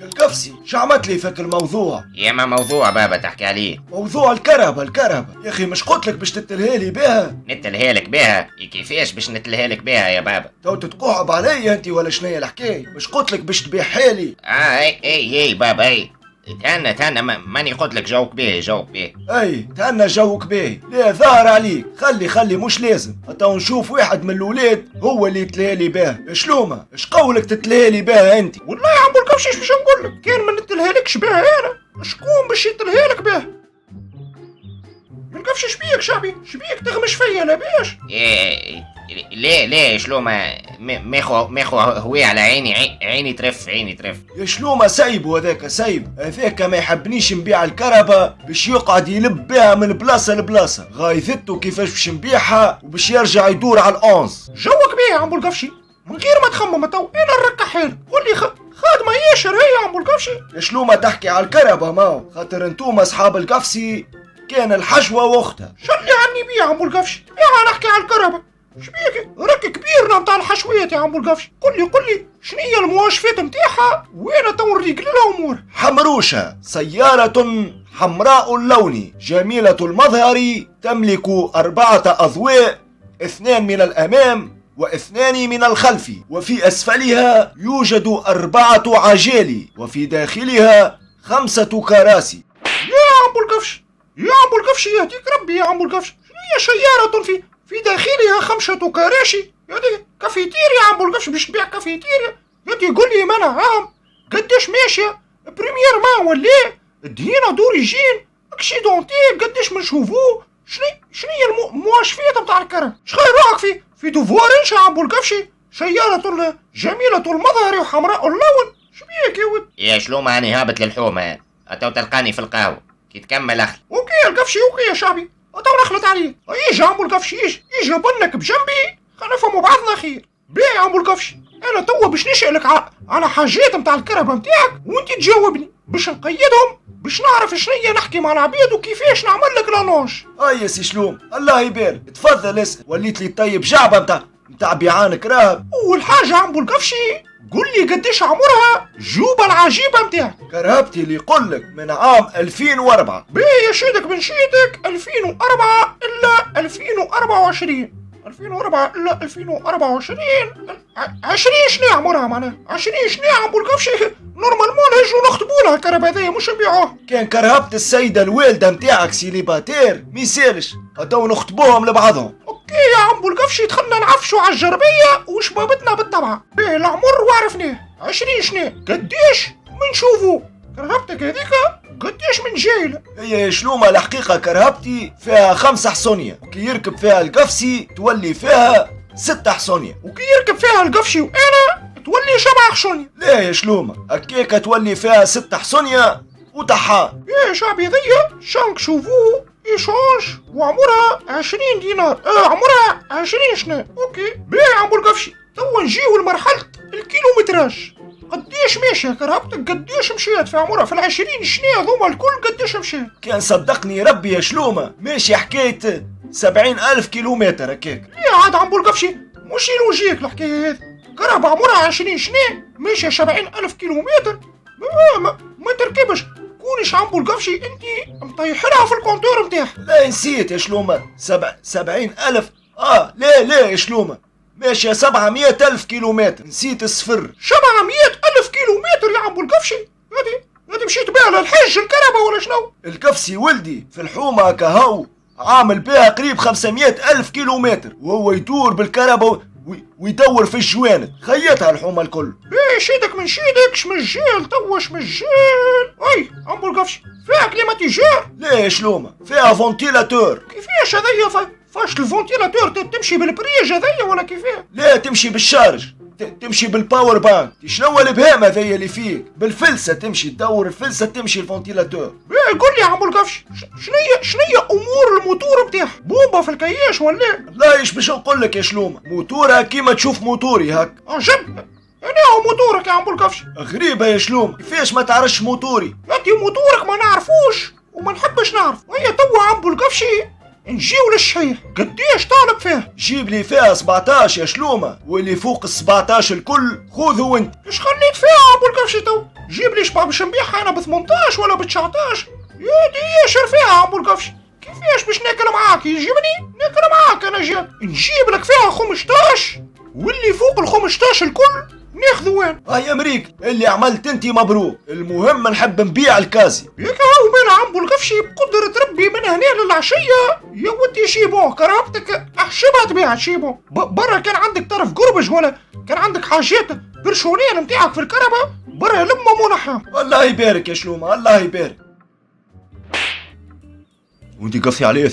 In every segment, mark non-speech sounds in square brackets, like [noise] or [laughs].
يا القفسي شو عملت لي فك الموضوع. يا ما موضوع بابا تحكي عليه. موضوع الكرهبة الكرهبة يا أخي مش قلت لك باش تتلهيلي بها؟ نتلهالك بيها إيه كيفاش باش نتلهالك بيها يا بابا؟ تو تتقعب علي انت ولا شنيا الحكاية؟ مش قلت لك باش تبيع حالي آه اي اي اي بابا اي تهنى تهنى ما- ماني قلت لك جوك بيه جوك بيه. أي تهنى جوك باهي ليه ظاهر عليك؟ خلي خلي مش لازم. تو نشوف واحد من الاولاد هو اللي يتلهالي باه شلومة؟ اش قولك تتلهالي باه أنت؟ والله يا عم الكفش باش نقول لك؟ كان ما نتلهالكش بها أنا. شكون باش يتلهالك بها الكفش شبيك شعبي. شبيك تغمش فيا لاباش إيه. ليه ليه شلو ما م- ماخو ماخو هوي على عيني عي- عيني ترف عيني ترف. يا شلومة سايبو هذاك سايب. هذاك ما يحبنيش نبيع الكرهبة باش يقعد يلب بها من بلاصة لبلاصة. غايثته كيفاش باش نبيعها وباش يرجع يدور على الأونز جوك بيه يا عم الكفشي من غير ما تخمم تو أنا نركح حالك قول لي خ... خادمه ياشر هي يا عم الكفشي يا شلومة تحكي على الكرهبة ماو خاطر انتوما أصحاب القفسي كان الحشوة وأختها. شو اللي عني بيه يا عم الكفشي يا نحكي على الكهرباء. شبيك؟ راك كبيرنا نتاع الحشويات يا عم الكفشي قول لي قول لي شنو هي المواصفات نتاعها وأنا تو نريق الأمور؟ حمروشة سيارة حمراء اللون جميلة المظهر تملك أربعة أضواء اثنان من الأمام واثنان من الخلف. وفي أسفلها يوجد أربعة عجال وفي داخلها خمسة كراسي. يا عم الكفش يا عم الكفش يهديك ربي يا عم الكفش هي سيارة في في داخلها خمسة كراسي يدي كافيتيريا يا عم الكفش باش تبيع كافيتيريا. يدي قول لي منع عام. قداش ماشية؟ بريمير ما ولا ادينا دوريجين اكسيدونتي قداش بنشوفوه شنو شنو هي المو- المواصفات نتاع الكرم شخير روحك في في دوفوارنش عم الكفشي سيارة جميلة المظهر وحمراء اللون. شبيك يا ود؟ يا شلومة أنا هابط للحومة؟ تو تلقاني في القهوة. كي تكمل أخلي أوكي القفشي أوكي يا شعبي. نخلط عليه. يجي عمو القفشي يجي يجي بنك بجنبي؟ خلينا نفهموا بعضنا خير بيه يا عمو القفشي أنا توا باش نسالك ع- على حاجات نتاع الكرهبة نتاعك وأنت تجاوبني. باش نقيدهم باش نعرف شنيا نحكي مع العبيد وكيفاش نعمل لك l'annonce هاي يا سي شلوم الله يبارك. تفضل اسأل. وليت لي طيب جعبة متاع متاع بيعان كراهب أول حاجة عمو القفشي قول لي قداش عمرها جوبه العجيبة نتاعك كرهبتي اللي يقول لك من عام 2004 بيه يا شيدك من شيدك 2004 إلا 2024 2004 الا 2024 ع- 20 شنو عمرها معناها 20 شنو عم؟ بقولكش normalement نجوا نخطبوا لها الكرهبه هذيا مش نبيعوها كان كرهبت السيدة الوالدة متاعك célibataire ميسالش هتو نخطبوهم لبعضهم. OK يا عم بولقفشي دخلنا نعفشوا على الجربية وشبابتنا بالطبع؟ بيه العمر وعرفناه 20 شنو؟ قديش؟ منشوفوا كرهبتك هذيك؟ قديش من جايلة؟ هي شلومة الحقيقة كرهبتي فيها خمسة حصونية وكي يركب فيها القفسي تولي فيها ستة حصونية. وكي يركب فيها القفشي وأنا تولي شبع خشوني لا يا شلومة هكاكا تولي فيها ستة حصونية وطحان يا شعبي ذي شانك شوفوه ايشانج وعمرها 20 دينار. آه عمرها 20 شنو؟ أوكي بيع عم القفشي توا نجيو لمرحلة ال kilométrage. قديش ماشية كرهبتك قديش مشيت في عمرها؟ في العشرين شنو هذوما الكل قديش مشيت كان صدقني ربي يا شلومة. ماشي حكاية سبعين ألف كيلومتر هكاك. يا عاد عم القفشي مش يلوجيك الحكاية هذه. كرهب عمرها 20 شنو؟ ماشية 70 ألف كيلومتر. ما, ما, ما تركبش. كونش عم القفشي أنت مطيحينها في ال compteur نتاعها لا نسيت يا شلومة. سبع سبعين ألف. آه لا لا يا شلومة. ماشية سبعمية ألف كيلومتر. نسيت الصفر. 700 ألف كيلومتر يا عم القفشي. هادي هادي مشيت بها للحج الكرهبة ولا شنو؟ الكفسي ولدي في الحومة كهو عامل بها قريب 500 ألف كيلومتر. وهو يدور بالكرهبة وي- ويدور في الجوانب. خيطها الحومة الكل. إيه شيدك من شيدك شمجال توا شمجال أي عم القفشي فيها climatiseur لا يا شلومة؟ فيها ventilateur كيفاش هذيا فاش ال ventilateur تمشي بال prise هذيا ولا كيفاه؟ لا تمشي بال charge تمشي بال power bank. شنو الإبهام هذيا اللي فيك؟ بالفلسة تمشي تدور الفلسة تمشي ال ventilateur. إيه قول لي يا عم القفشي ش- شنيا شنيا أمور الموتور بتاعها بومبا في الكياش ولا؟ لا إيش باش نقول لك يا شلومة؟ موتورها كيما تشوف موتوري هك عجب أنا هو موتورك يا عم القفشي غريبة يا شلومة. كيفاش ما تعرفش موتوري؟ انت موتورك ما نعرفوش وما نحبش نعرف. وهي توا عم القفشي نجيو للشحيح قديش طالب فيه؟ جيب لي فيها 17 يا شلومة واللي فوق ال 17 الكل خذه وانت. إيش خليت فيها أبو القفشي تو؟ جيب لي شباب شنبيحة أنا ب 18 ولا ب 19 يا دي يشر فيها أبو القفشي. كيفاش باش ناكل معاك؟ يجيبني ناكل معاك أنا جيب. نجيب لك فيها 15 واللي فوق ال 15 الكل ناخذه وين؟ آه يا مريك اللي عملت أنت مبروك. المهم نحب نبيع الكازي. ياك هاو بين عمو القفشي بقدرة ربي من هنا للعشية يا ودي شيبو كرامتك أحشبها تبيع شيبو. برا كان عندك طرف قربج ولا كان عندك حاجات برشونين متاعك في الكربة. برا لما مو نحام. الله يبارك يا شلومة الله يبارك. وانت قصي عليه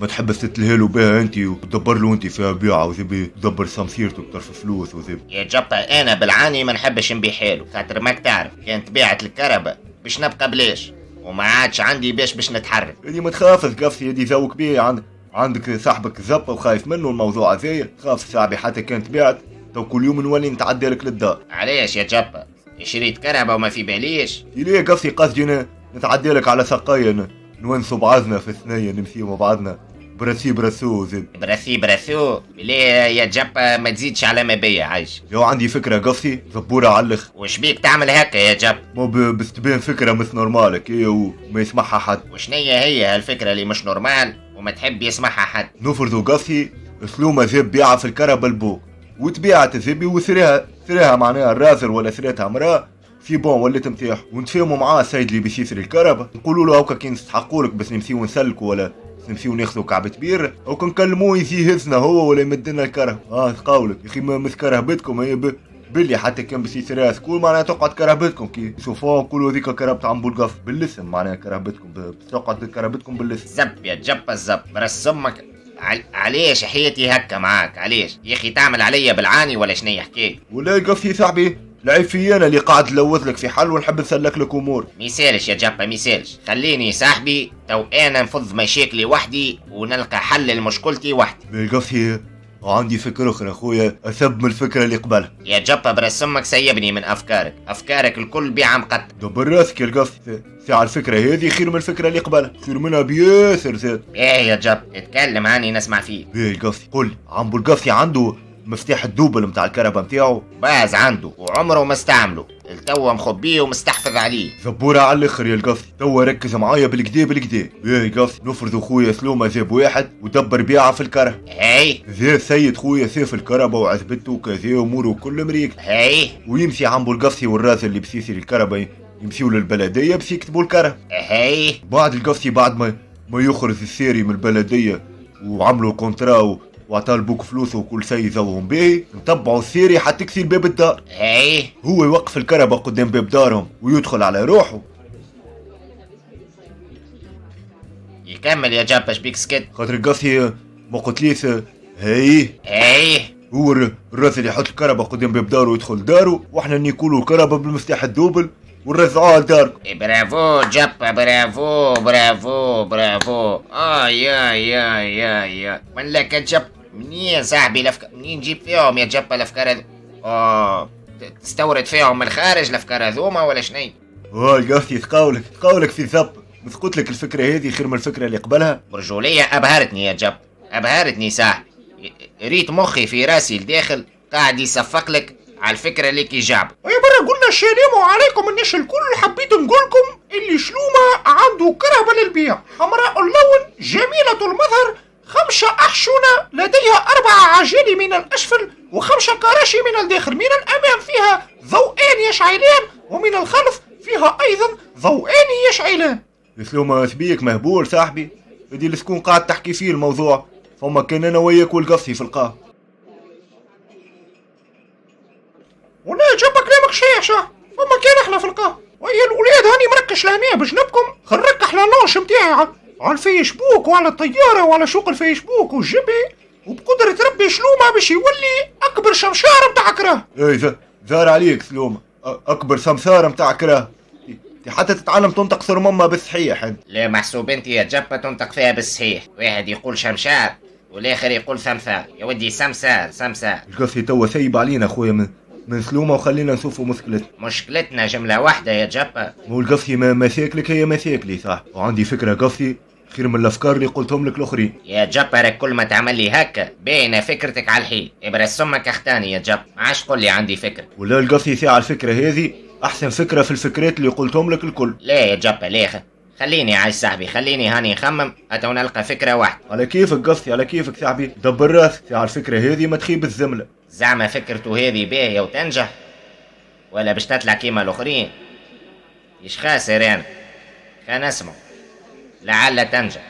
ما تحب تتلهلوا بها انت وتدبر له انت فيها بيعة وذبي تدبر سمسيرته بطرف فلوس وذبي يا جبا أنا بالعاني ما نحبش نبيع حاله. خاطر ماك تعرف كانت بيعت الكربة باش نبقى بلاش. وما عادش عندي باش باش نتحرك. اني ما تخافش قصي يدي ذوق بيه. عندك عندك صاحبك زبة وخايف منه الموضوع هذايا. تخاف صاحبي حتى كانت بيعت تو كل يوم نولي نتعدى لك للدار. علاش يا جبا شريت كربة وما في باليش. ليه قصي قصدي نتعدى لك على سقايا ن- نونسوا بعضنا في الثنية نمشيو مع بعضنا. براسي براسو زب براسي براسو ليه يا جبا ما تزيدش على ما بيا عايش. لو عندي فكرة قصي زبورة علخ. وش بيك تعمل هكا يا جب مو بس تبين فكرة مش نورمالك إيه وما يسمعها حد. وشنية هي هالفكرة اللي مش نورمال وما تحب يسمعها حد؟ نفرضوا قصي سلومة ذب بيعها في الكرب البوك وتبيعت ذبي وثريها ثريها معناها الراثر ولا ثريتها مراه في بون وليت متاح ونتفاهموا معاه السيد اللي باش يسري الكرب نقولوا له هكا كي نستحقوا لك بس نمشيو نسلكوا ولا نمشيو ناخذوا كعبة بير أو نكلموه يزي يهزنا هو ولا يمد لنا الكرب آه قولك يا أخي ما مس كرهبتكم هي ب... بلي حتى كان باش يسريها سكول معناها تقعد كرهبتكم. كي يشوفوها نقولوا هذيك كرهبة عم بولقف بالاسم معناها كرهبتكم. ب- تقعد كرهبتكم بالاسم. زب يا جبا الزب برس أمك. عل... علاش حياتي هكا معاك؟ علاش يا أخي تعمل عليا بالعاني ولا شنية حكاية ولا قصدي صاحبي. العيب في أنا اللي قاعد نلوث لك في حل ونحب نسلك لك أمور. ميسالش يا جبا ميسالش خليني صاحبي تو أنا نفض مشاكلي وحدي ونلقى حل لمشكلتي وحدي. قصدي عندي فكرة أخرى أخويا أثب من الفكرة اللي قبلها. يا جبا برس أمك سيبني من أفكارك. أفكارك الكل بيعة مقطع دبر راسك يا القصدي ساعة الفكرة هذه خير من الفكرة اللي قبلها. خير منها بياسر زاد إيه يا جب اتكلم هاني نسمع فيك. إيه القصدي قول عم بالقصدي عنده مفتاح الدوبل متاع الكربة متاعه باز عنده وعمره ما استعمله. التوا مخبيه ومستحفظ عليه. زبورة على الآخر يا القصدي توا ركز معايا بالكدا بالكدا إيه القصدي نفرض خويا سلومة ذاب واحد ودبر بيعة في الكره هاي ذا سيد خويا سيف الكربة وعزبته وكذا اموره كل مريك هاي ويمشي عم القصي والراس اللي بس يسري الكربة يمشيوا للبلدية بس يكتبوا الكره هاي بعد القصي بعد ما ما يخرج السيري من البلدية وعملوا كونترا وعطاه البوك فلوسه وكل شيء يزوهم به نتبعوا السيري حتى يكسر باب الدار. هاي هو يوقف الكربة قدام باب دارهم ويدخل على روحه. يكمل يا جب اش بيك سكت خاطر القصي ما قلتليش هاي هاي هو الر- الراجل يحط الكربة قدام باب داره ويدخل داره وإحنا نيكولوا الكربة بالمفتاح الدوبل ونرزعوها لداركم برافو جبا برافو برافو برافو. آه يا يا يا يا من لك يا منين صاحبي الافكار منين نجيب فيهم يا جبا الأفكار هذو آه تستورد فيهم من الخارج الأفكار هذوما ولا شني؟ آه القصي تقاولك تقاولك في بس قلت لك الفكرة هذه خير من الفكرة اللي قبلها. برجولية أبهرتني يا جب أبهرتني صاحبي. ريت مخي في راسي الداخل قاعد يصفق لك على الفكرة اللي كي جاب. ويا برا قلنا السلام عليكم الناس الكل حبيت نقولكم اللي شلومة عنده كرهبة للبيع. حمراء اللون جميلة المظهر خمسة أحشنة لديها أربع عجين من الأسفل وخمسة كراشي من الداخل من الأمام فيها ضوئان يشعلان ومن الخلف فيها أيضا ضوئان يشعلان. سلوما سبيك مهبول صاحبي بدي اللي تكون قاعد تحكي فيه الموضوع. فما كان أنا وياك والقصي في القاع. ولا جاب كلامك شيشة فما كان إحنا في القاع. وهي الولاد هاني مركش لهنا بجنبكم خنركح لانوش متاعي على- على الفيسبوك وعلى الطيارة وعلى سوق الفيسبوك والجبهة وبقدرة ربي شلومة باش يولي أكبر شمشار متاع كراه. ذا زار عليك سلوما أ- أكبر سمسارة متاع كراه. دي حتى تتعلم تنطق صر ماما بالصحيح أنت. لا محسوب أنت يا جبة تنطق فيها بالصحيح؟ واحد يقول شمشار والآخر يقول سمسار. يا ودي سمسار سمسار. القصي توا سيب علينا أخويا من من سلومة وخلينا نشوفوا مشكلتنا مشكلتنا جملة واحدة يا جبة. مو القصي ما مشاكلك هي مشاكلي صح؟ وعندي فكرة قصي خير من الأفكار اللي قلتهم لك الأخرين. يا جبر كل ما تعمل لي هكا باينه فكرتك على الحيل. ابرز سمك أختاني يا جب. ما عادش تقول لي عندي فكره ولا القصي ساعة الفكرة هذه؟ أحسن فكرة في الفكرات اللي قلتهم لك الكل. لا يا جبة ليه خ- خليني عايز صاحبي خليني هاني نخمم حتى نلقى فكرة واحدة. على كيفك قصي على كيفك صاحبي؟ دبر راسك ساعة الفكرة هذه ما تخيب الزملة. زعما فكرته هذه باهية وتنجح. ولا باش تطلع كيما الأخرين. إيش خاسر أنا؟ خلينا نسمع. لعل تنجح.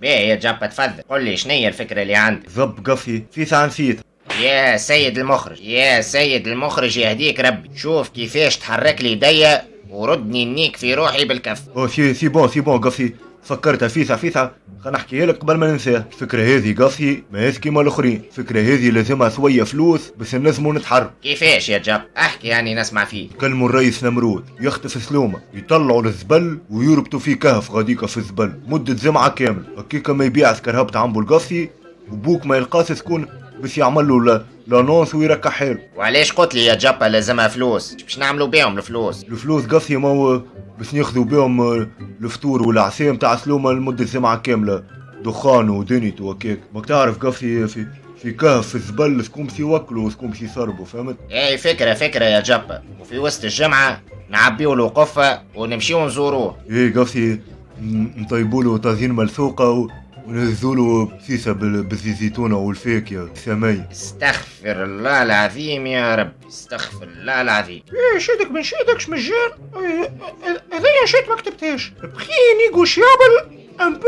باهي يا جبه تفضل. قل لي شنيا الفكرة اللي عندك؟ زب قصي في نسيت يا سيد المخرج يا سيد المخرج يهديك ربي. شوف كيفاش تحرك لي ايديا وردني النيك في روحي بالكف. أو c'est c'est bon c'est bon قصي فكرتها فيسع فيسع خلينا نحكيها لك قبل ما ننساها الفكرة هذه قصي ماهيش كيما الاخرين الفكرة هذه لازمها شوية فلوس باش نلزمو نتحرك كيفاش يا جب احكي يعني نسمع فيه كلموا الرئيس نمرود يخطف سلومة يطلعوا الزبل ويربطوا فيه كهف غاديكا في الزبل. مدة جمعة كاملة هكيكا ما يبيعش كرهبة عمبو القصي وبوك ما يلقاش شكون باش يعمل له l'a- l'annonce ويركح حاله. وعلاش قلت لي يا جبة لازمها فلوس؟ باش نعملوا بيهم الفلوس. الفلوس قصي ما هو باش ناخذوا بهم آه، الفطور والعصير متاع سلومة لمدة جمعة كاملة. دخان ودنيت وهكاك. ما تعرف قصي في في كهف في الزبل شكون باش يوكلوا وشكون باش يشربوا فهمت؟ إي فكرة فكرة يا جبة وفي وسط الجمعة نعبيو له قفة ونمشيو نزوروه. إيه قصي نطيبوا له طاجين ملثوقة و- ونهزوا له سيسة بال- بالزيت زيتونة والفاكهة. سمية استغفر الله العظيم يا رب. استغفر الله العظيم. إيه شدك من شدكش مجان إيه، إيه، هذايا شيت ما كتبتهاش. prix négociable un peu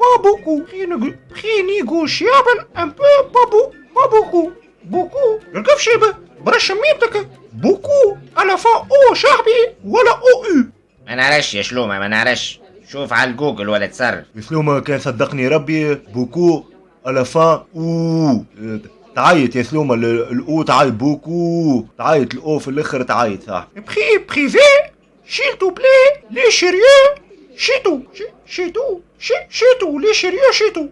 pas beaucoup prix négo- prix négociable un peu pas peu pas beaucoup beaucoup يلقف شيبه برش ميمتك. beaucoup على فا أو شعبي ولا أو أو ما نعرفش يا شلومة ما نعرفش. شوف على الجوجل ولا تصرف سلومة كان صدقني ربي بوكو على فان أو. تعيط يا سلومة ال- الأو تعيط بوكو. تعيط الأو في الأخر تعيط صح. بخي بريفي شيل تو بلي لي شيريو شيتو شي- شيتو شي- شيتو لي شيريو شيتو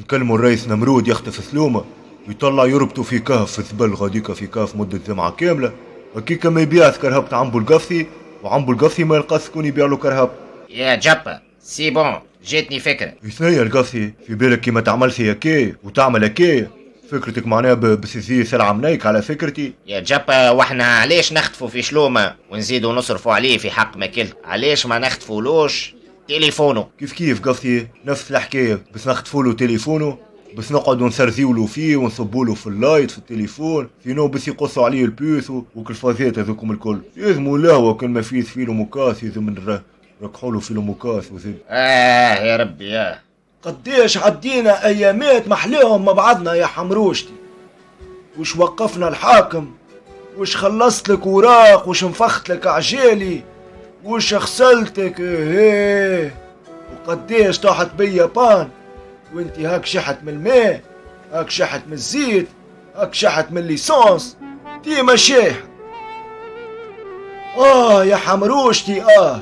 نكلموا الرئيس نمرود يخطف سلومة. ويطلع يربطوا في كهف في زبل غاديكا في كهف مدة جمعة كاملة. هكيكا ما يبيع كرهبة عمبو القصي وعمبو القصي ما يلقاش شكون يبيع له كرهبة يا جبة سي بون جاتني فكرة. شنيا القصي في بالك كي ما تعملش هكا وتعمل هكا فكرتك معناها بسيسي سلعة منيك على فكرتي. يا جبة وإحنا علاش نخطفوا في شلومة ونزيدوا نصرفوا عليه في حق ماكلته؟ علاش ما نخطفولوش تليفونه كيف كيف قصدي نفس الحكاية. بس نخطفوا له تليفونه بس نقعدوا نسرزيو له فيه ونصبوا له في اللايت في التليفون سينو بس يقصوا عليه البيوس وكالفازات هذوكم الكل. يلزموا لا كان ما فيش فيلو مكاس يلزم نر- نركحوا له vélo مكاس وزيد آه يا ربي يا قديش عدينا أيامات محلاهم مع بعضنا يا حمروشتي. وش وقفنا الحاكم وش خلصت لك وراق وش نفخت لك عجالي وش غسلتك إيه. وقديش طاحت بيا panne وانتي هاك شحت من الماء هاك شحت من الزيت هاك شحت من l'essence. ديما شاح آه يا حمروشتي آه.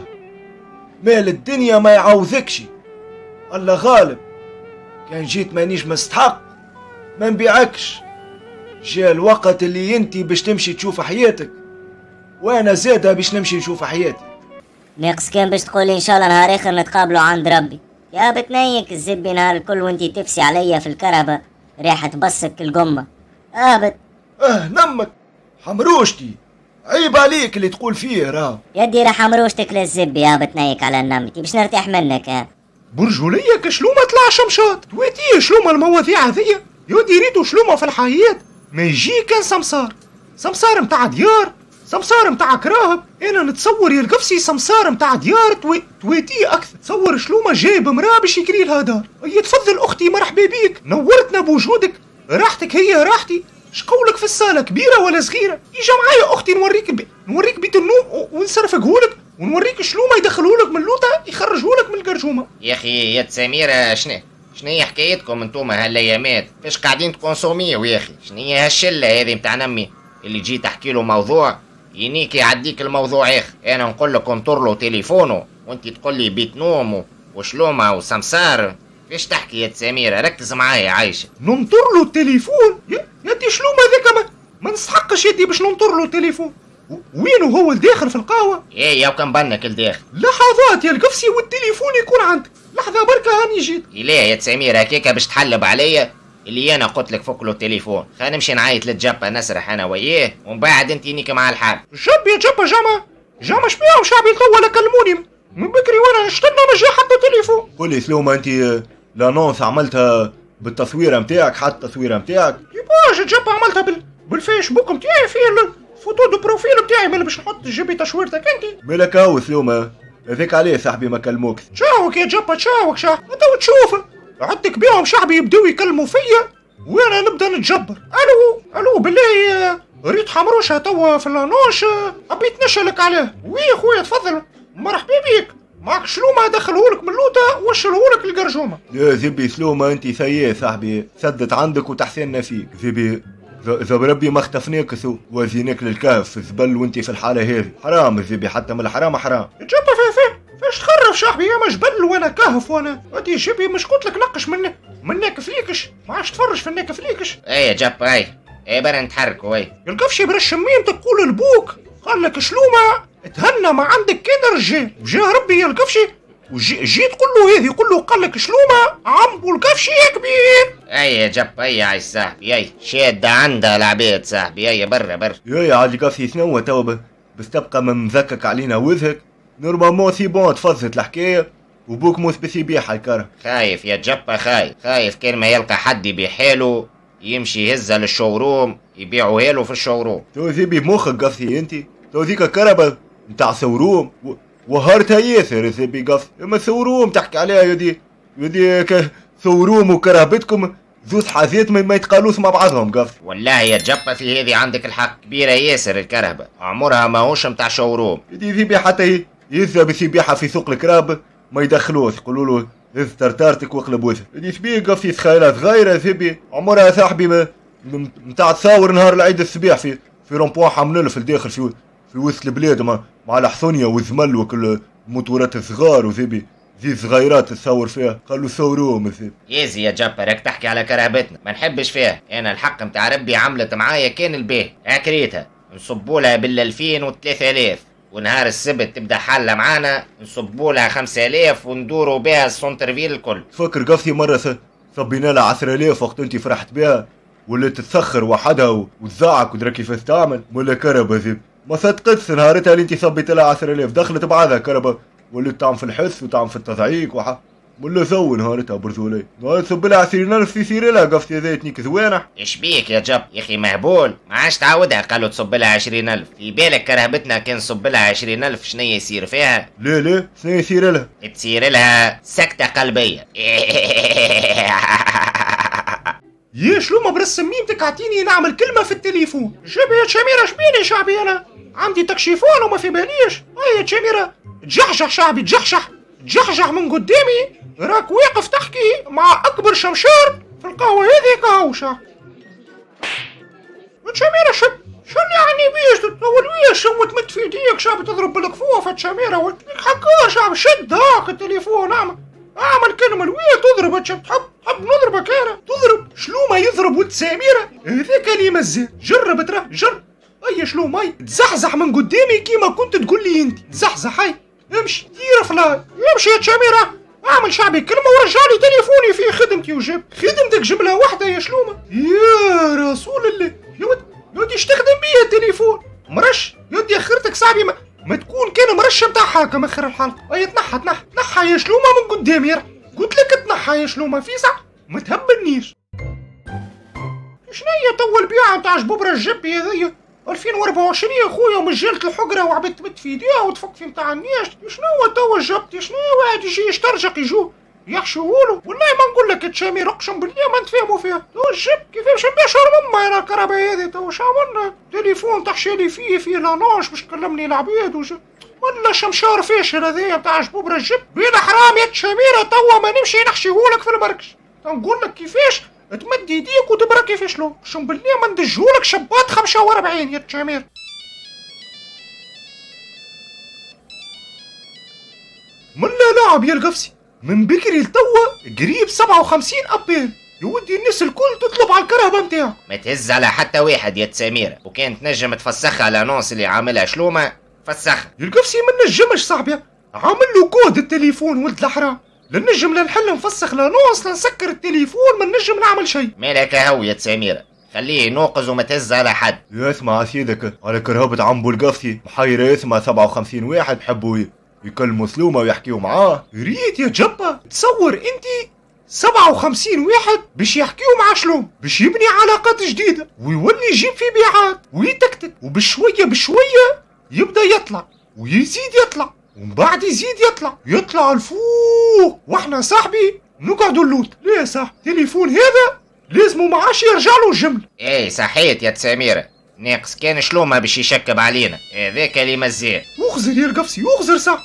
مال الدنيا ما يعوضكش الله غالب. كان جيت مانيش مستحق. ما نبيعكش. جاء الوقت اللي انتي باش تمشي تشوف حياتك. وأنا زادة باش نمشي نشوف حياتي. ناقص كان باش تقولي إن شاء الله نهار آخر نتقابلوا عند ربي. يا بتنيك الزبي نهار الكل وانتي تفسي عليا في الكرهبة ريحة بصك القمة. ابت آه نمك. حمروشتي. عيب عليك اللي تقول فيه راه. يدي راح مروشتك للزبي يا بتنيك على النمتي باش نرتاح منك. ها برجولية كشلومة طلع شمشاط تويتي شلومة المواضيع هذيا؟ يودي ريتو شلومة في الحياة. ما يجي كان سمسار. سمسار متاع ديار. سمسار متاع كراهب. أنا نتصور يا القفسي سمسار متاع ديار. توي... تويتي أكثر. تصور شلومة جايب مراه باش يكري لها دار. هي تفضل أختي مرحبا بيك. نورتنا بوجودك. راحتك هي راحتي. شقولك في الصالة كبيرة ولا صغيرة؟ يجا معايا أختي نوريك بي... نوريك بيت النوم ونصرفقهولك ونوريك شلومة يدخلهولك من اللوطة يخرجهولك من القرجومة. يا أخي يا سميرة شنو؟ شنو هي حكايتكم انتوما هالأيامات؟ فاش قاعدين تكونسوميو يا أخي؟ شنو هي هالشلة هذه متاع نمي اللي جي تحكي له موضوع؟ ينيك يعديك الموضوع يا أخي. أنا نقول لك انطر له تليفونه وأنت تقول لي بيت نوم وشلومه وسمسار. فاش تحكي يا سميرة؟ ركز معايا عايشة. ننطر له التليفون؟ يا يدي شلومة ذاك ما, ما نستحقش يدي باش ننطر له التليفون. وينه هو الداخل في القهوة؟ إيه يا وكان بنك الداخل لحظات يا القفسي والتليفون يكون عندك. لحظة بركة هاني جيت. ليه يا سمير هكيكا باش تحلب عليا. اللي أنا قلت لك فك له التليفون. خلينا نمشي نعيط للجبة نسرح أنا وياه. ومن بعد أنت نيك مع الحال. جاب يا جاب جامع جامع شبيهم شعبي طول كلموني من بكري وأنا نستنى ما جا حتى تليفون. قول لي سلومة أنت l'annonce عملتها بالتصويرة متاعك حتى التصويرة متاعك؟ كيفاش جاب عملتها بال... بالفيسبوك متاعي في ال photo de profil متاعي ملي باش نحط جيبي تصويرتك أنت. مالك هاو سلومة هذاك عليه صاحبي ما كلموك تشاوك يا جابا تشاوك شا أنت تشوف عندك بيهم شعبي يبداو يكلموا فيا. وأنا نبدأ نتجبر. ألو ألو بالله آه، ريت حمروشة توا في l'annonce آه، حبيت نشلك عليه. oui خويا تفضل. مرحبا بيك. معك شلومة دخلهولك من اللوطة وشلهولك القرجومة يا زبي سلومة انت سيئة صاحبي. سدت عندك وتحسيننا فيك زبي اذا بربي ما اختفناك سو. وزينك للكهف في الزبل وانت في الحالة هذه حرام زبي حتى من الحرام حرام. جابا في في فاش تخرف صاحبي يا جبل وأنا كهف وأنا. ادي جيبي مش قلت لك نقش من من فليكش ما عادش تفرج في الناك فليكش إيه يا جبه إيه. إيه برا نتحركوا إيه يلقفشي برشمين تقول لبوك. قال لك شلومة؟ تهنى ما عندك كان رجال وجا ربي يلقفشي وجيت قول له هذه قول له قال لك شلومة. عم بولقفشي يا كبير. أي يا جب أي يا صاحبي أي. شادة عندها العباد صاحبي أي برا برا. يا يا عادي قاسي شنو توا بس تبقى مزكك علينا وجهك نورمالمون سي بون تفضت الحكاية. وبوك مو سبيسي بيح الكره خايف يا جبة خايف. خايف كان ما يلقى حد يبيع حاله يمشي يهزها لل showroom يبيعوا له في ال showroom. تو ذيبي بمخك قصدي انت تو ذيك كرهبة نتاع showroom وهرتها ياسر ذيبي قصدي إما showroom تحكي عليها يدي يدي showroom وكرهبتكم. زوز حاجات ما يتقالوش مع بعضهم قصدي والله يا جبة في هذه عندك الحق كبيرة ياسر الكرهبة. عمرها ماهوش متاع showroom يدي ذيبي حتى يذهب يبيعها في سوق الكراهب ما يدخلوش يقولوا له هز ترتارتك واقلب وجهك اللي سبيقة في خيالات غير ذبي عمرها صاحبي متاع تصاور نهار العيد الصبيح في في رومبوان حمل في الداخل في في وسط البلاد مع, مع الحصونية والزمل وكل الموتورات الصغار وذبي ذي صغيرات تصور فيها. قالوا صوروهم يزي يا جبر راك تحكي على كرهبتنا ما نحبش فيها. أنا الحق متاع ربي عملت معايا كان البيه. اكريتها نصبولها بال 2000 و 3000 ونهار السبت تبدأ حالة معانا نصبوا لها 5000 وندوروا بها ال centre ville الكل. فكر قصدي مرة صبينا لها 10000 وقت انت فرحت بها ولا تتسخر وحدها وتزعق ودرا كيف تعمل ولا زي ما صدقتش نهارتها اللي انت صبيت لها 10000 دخلت بعدها كرهبة ولات تعمل في الحس وتعمل في التزعيق وح ولا سوي نهارتها برزولي. نهار تسب لها عشرين ألف يصير لها قفتي زيتنيك زوينة إيش بيك يا جب؟ يا أخي مهبول. ما عادش تعودها قالوا تصب لها عشرين ألف. في بالك كرهبتنا كان صب لها عشرين ألف شنو يصير فيها؟ ليه ليه؟ شنو يصير لها؟ تصير لها سكتة قلبية. [laughs] يا شلومة برس ميمتك أعطيني نعمل كلمة في التليفون. جيبي يا شميرة شبيني شعبي أنا عندي تكشيفون وما في باليش. هيا يا شميرة جحجح شعبي جحجح. جحجح من قدامي. راك واقف تحكي مع أكبر شمشار في القهوة هذه قهوشة. شميرة شب شو يعني بيش؟ تطول ويا شو تمد في يديك؟ شاب تضرب بالكفوف شميرة حكا شاب شد هاك التليفون. اعمل أعمل كلمة ويا تضرب تحب تحب نضربك أنا تضرب. شلو ما يضرب ولد سميرة هذا كلمة زين جرب ترى جرب. أي شلو ماي؟ تزحزح من قدامي كيما كنت تقول لي أنت. تزحزح هاي. امشي. دير فلاي امشي يا شميرة اعمل شعبي كلمة ورجع لي تليفوني في خدمتي وجيب. خدمتك جملة واحدة يا شلومة. يا رسول الله. يا ود يا ودي تخدم بيا التليفون. مرش. يا ودي أخرتك صاحبي ما, ما تكون كان مرش متاع حاكم اخر الحلقة أي تنحى تنحى تنحى يا شلومة من قدامي. قلت لك تنحى يا شلومة. في ساعة ما تهبلنيش. شنيا تو البيعة متاع جبوبرة الجبي هذيا 2024 يا خويا ومجلت الحقرة وعبيت تمد في ايديها وتفك في متاع النيش شنو توا جبتي شنو واحد يجي يشترجق يجو؟ يحشوهولو والله ما نقول لك تشامير اقسم بالله ما نتفاهموا فيها. تو الجب كيفاش؟ شهر ماما أنا الكهرباء هذه؟ تو شعملنا تليفون تحشي لي فيه فيه لانوش باش تكلمني العبيد وش ولا شمشار فاشل هذايا بتاع جبوب رجب بين حرام يا تشاميره توا ما نمشي نحشيهولك في المركش. نقول لك كيفاش؟ تمد يديك وتبرا كيف اقسم بالله ما ندجهولك شباط 45 يا تشامير من لا لعب يا القفسي من بكري لتوا قريب 57 ابيل يودي الناس الكل تطلب على الكرهبة نتاعك. ما تهز على حتى واحد يا سميرة وكان تنجم تفسخها على annonce اللي عاملها شلومة فسخها. يا القفسي ما نجمش صاحبي. عامل له كود التليفون ولد الحرام لنجم لنحل نفسخ لنوص لنسكر التليفون ما نجم نعمل شيء. مالك هو يا سميرة؟ خليه ينوقز وما تهز على حد. يا اسمع سيدك على كرهبة عم بولقفسي محيرة اسمها 57 واحد بحبوا يكلموا سلومة ويحكيوا معاه. ريت يا جبة تصور انت 57 واحد باش يحكيوا مع شلوم باش يبني علاقات جديدة ويولي يجيب في بيعات ويتكتك. وبشوية بشوية يبدأ يطلع ويزيد يطلع. ومن بعد يزيد يطلع. يطلع الفوق وإحنا صاحبي نقعدوا اللوت. ليه صاحبي تليفون هذا لازم ما عادش يرجع له الجملة إيه صحيت يا سميرة ناقص كان شلومة باش يشكب علينا. هذاك اللي مزال اغزر يا رقفسي اغزر صح.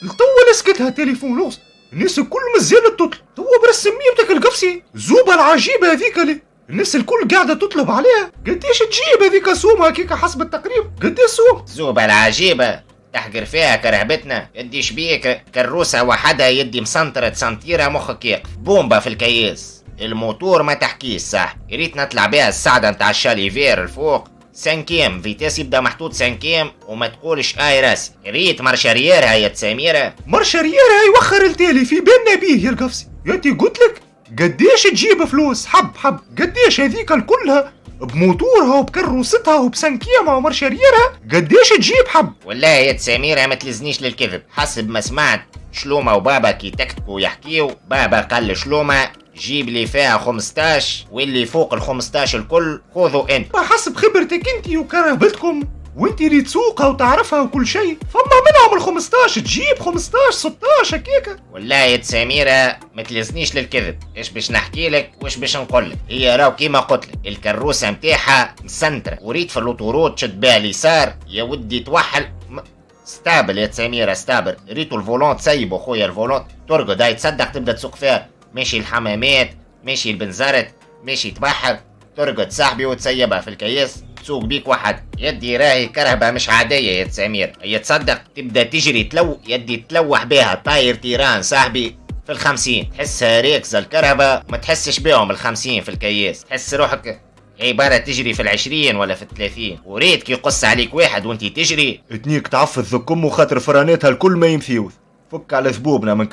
توا اسكتها تليفون اغزر الناس الكل مازالت تطلب توا برسم ميمتك القفسي الزوبة العجيبة هذيك اللي الناس الكل قاعدة تطلب عليها. قديش تجيب هذيك سوم هكيك حسب التقريب؟ قديش سوم زوبة العجيبة. تحقر فيها كرهبتنا. يديش بيك كروسة وحدها يدي مسنطرة سنتيرة مخك يقف بومبا في الكياس الموتور ما تحكيش صح. يا ريت نطلع بها السعدة نتاع الشاليفير الفوق. سانكيم فيتاس يبدأ محطوط سانكيم وما تقولش آي راسي يا ريت مارشارييرها يا سميرة مرشرييرها يوخر التالي في بالنا بيه يا القفسي ياتي قلت لك قديش تجيب فلوس؟ حب حب. قديش هذيك الكلها؟ بموتورها وبكروستها وبسنكيمها ومرشرييرها قديش تجيب حب؟ والله يا سميرة ما تلزنيش للكذب. حسب ما سمعت شلومة وبابا كي تكتبوا ويحكيوا بابا قال لشلومة جيب لي فيها 15 واللي فوق ال 15 الكل خذوا انت. حسب خبرتك انت وكرهبتكم. وانت اللي تسوقها وتعرفها وكل شيء. فما منهم ال 15 تجيب 15 16 هكيكا والله يا سميرة ما تلزنيش للكذب. إيش باش نحكي لك وإيش باش نقول لك؟ هي راو كيما قلت لك الكروسة متاعها مسنترة وريت في ال autoroute شد بها اليسار. يا ودي توحل. م... stable يا سميرة stable. ريتو ال volant تسيبو خويا ال volant ترقد هاي تصدق تبدأ تسوق فيها. ماشي الحمامات ماشي البنزرت ماشي تبحر. ترقد صاحبي وتسيبها في الكياس. تسوق بيك واحد. يدي راهي كرهبة مش عادية يا سمير. هي تصدق تبدأ تجري تلو يدي تلوح بها طاير تيران صاحبي في الخمسين. تحسها ريكزة الكرهبة ما تحسش بيهم الخمسين في الكياس. تحس روحك عبارة تجري في العشرين ولا في الثلاثين. وريت كي يقص عليك واحد وانتي تجري. اتنيك تعفز ذكم وخاطر فراناتها الكل ما يمثيوث فك على زبوبنا من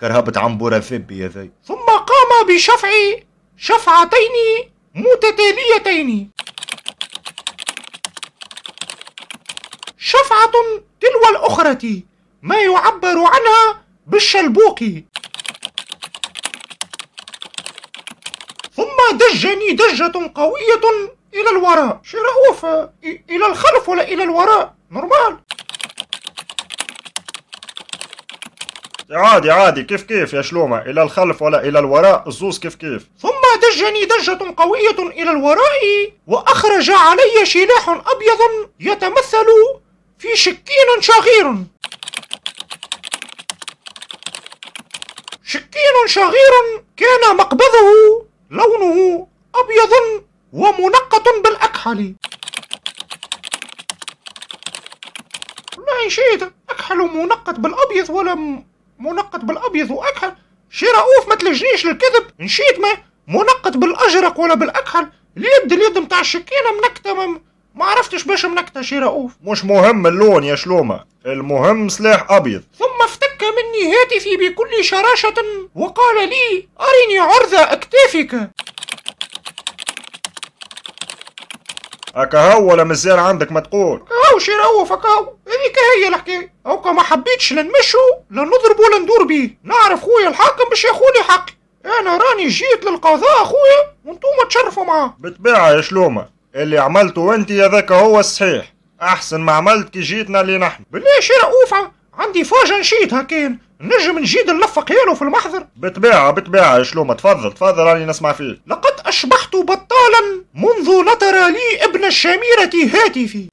كرهبة عمبورة الذبي يا ذي ثم قام بشفع شفعتين متتاليتين. شفعة تلو الأخرى ما يعبر عنها بالشلبوق. ثم دجني دجة قوية إلى الوراء شي رؤوف إلى الخلف ولا إلى الوراء نورمال. عادي عادي كيف كيف يا شلومة؟ إلى الخلف ولا إلى الوراء الزوز كيف كيف؟ ثم دجني دجة قوية إلى الوراء وأخرج علي شلاح أبيض يتمثل في شكين شغير شكين شغير كان مقبضه لونه أبيض ومنقط بالأكحل. والله شيء أكحل منقط بالأبيض ولا منقط بالأبيض وأكحل شي رؤوف ما تلجنيش للكذب. نشيت ما منقط بالأجرق ولا بالأكحل. اليد اليد متاع الشكينة منكتة ما, عرفتش باش منكتة شي رؤوف. مش مهم اللون يا شلومة المهم سلاح أبيض. ثم افتك مني هاتفي بكل شراشة وقال لي أرني عرض أكتافك. هكا هو ولا مازال عندك ما تقول؟ هاو شي رؤوف هاو هذيك هي الحكاية هاوكا ما حبيتش لا نمشو لا نضربو لا ندور بيه. نعرف خويا الحاكم باش ياخولي حقي. أنا راني جيت للقضاء خويا وانتوما تشرفوا معاه. بالطبيعة يا شلومة. اللي عملته انت هذاك هو الصحيح. أحسن ما عملت كي جيتنا اللي نحن. بالله شي رؤوف عندي فاجة نشيت هكين نجم نجيد نلفق يالو في المحضر. بالطبيعة بالطبيعة يا شلومة تفضل تفضل راني نسمع فيك. لقد أشبحت بطالا منذ نطر لي ابن الشامرة هاتفي.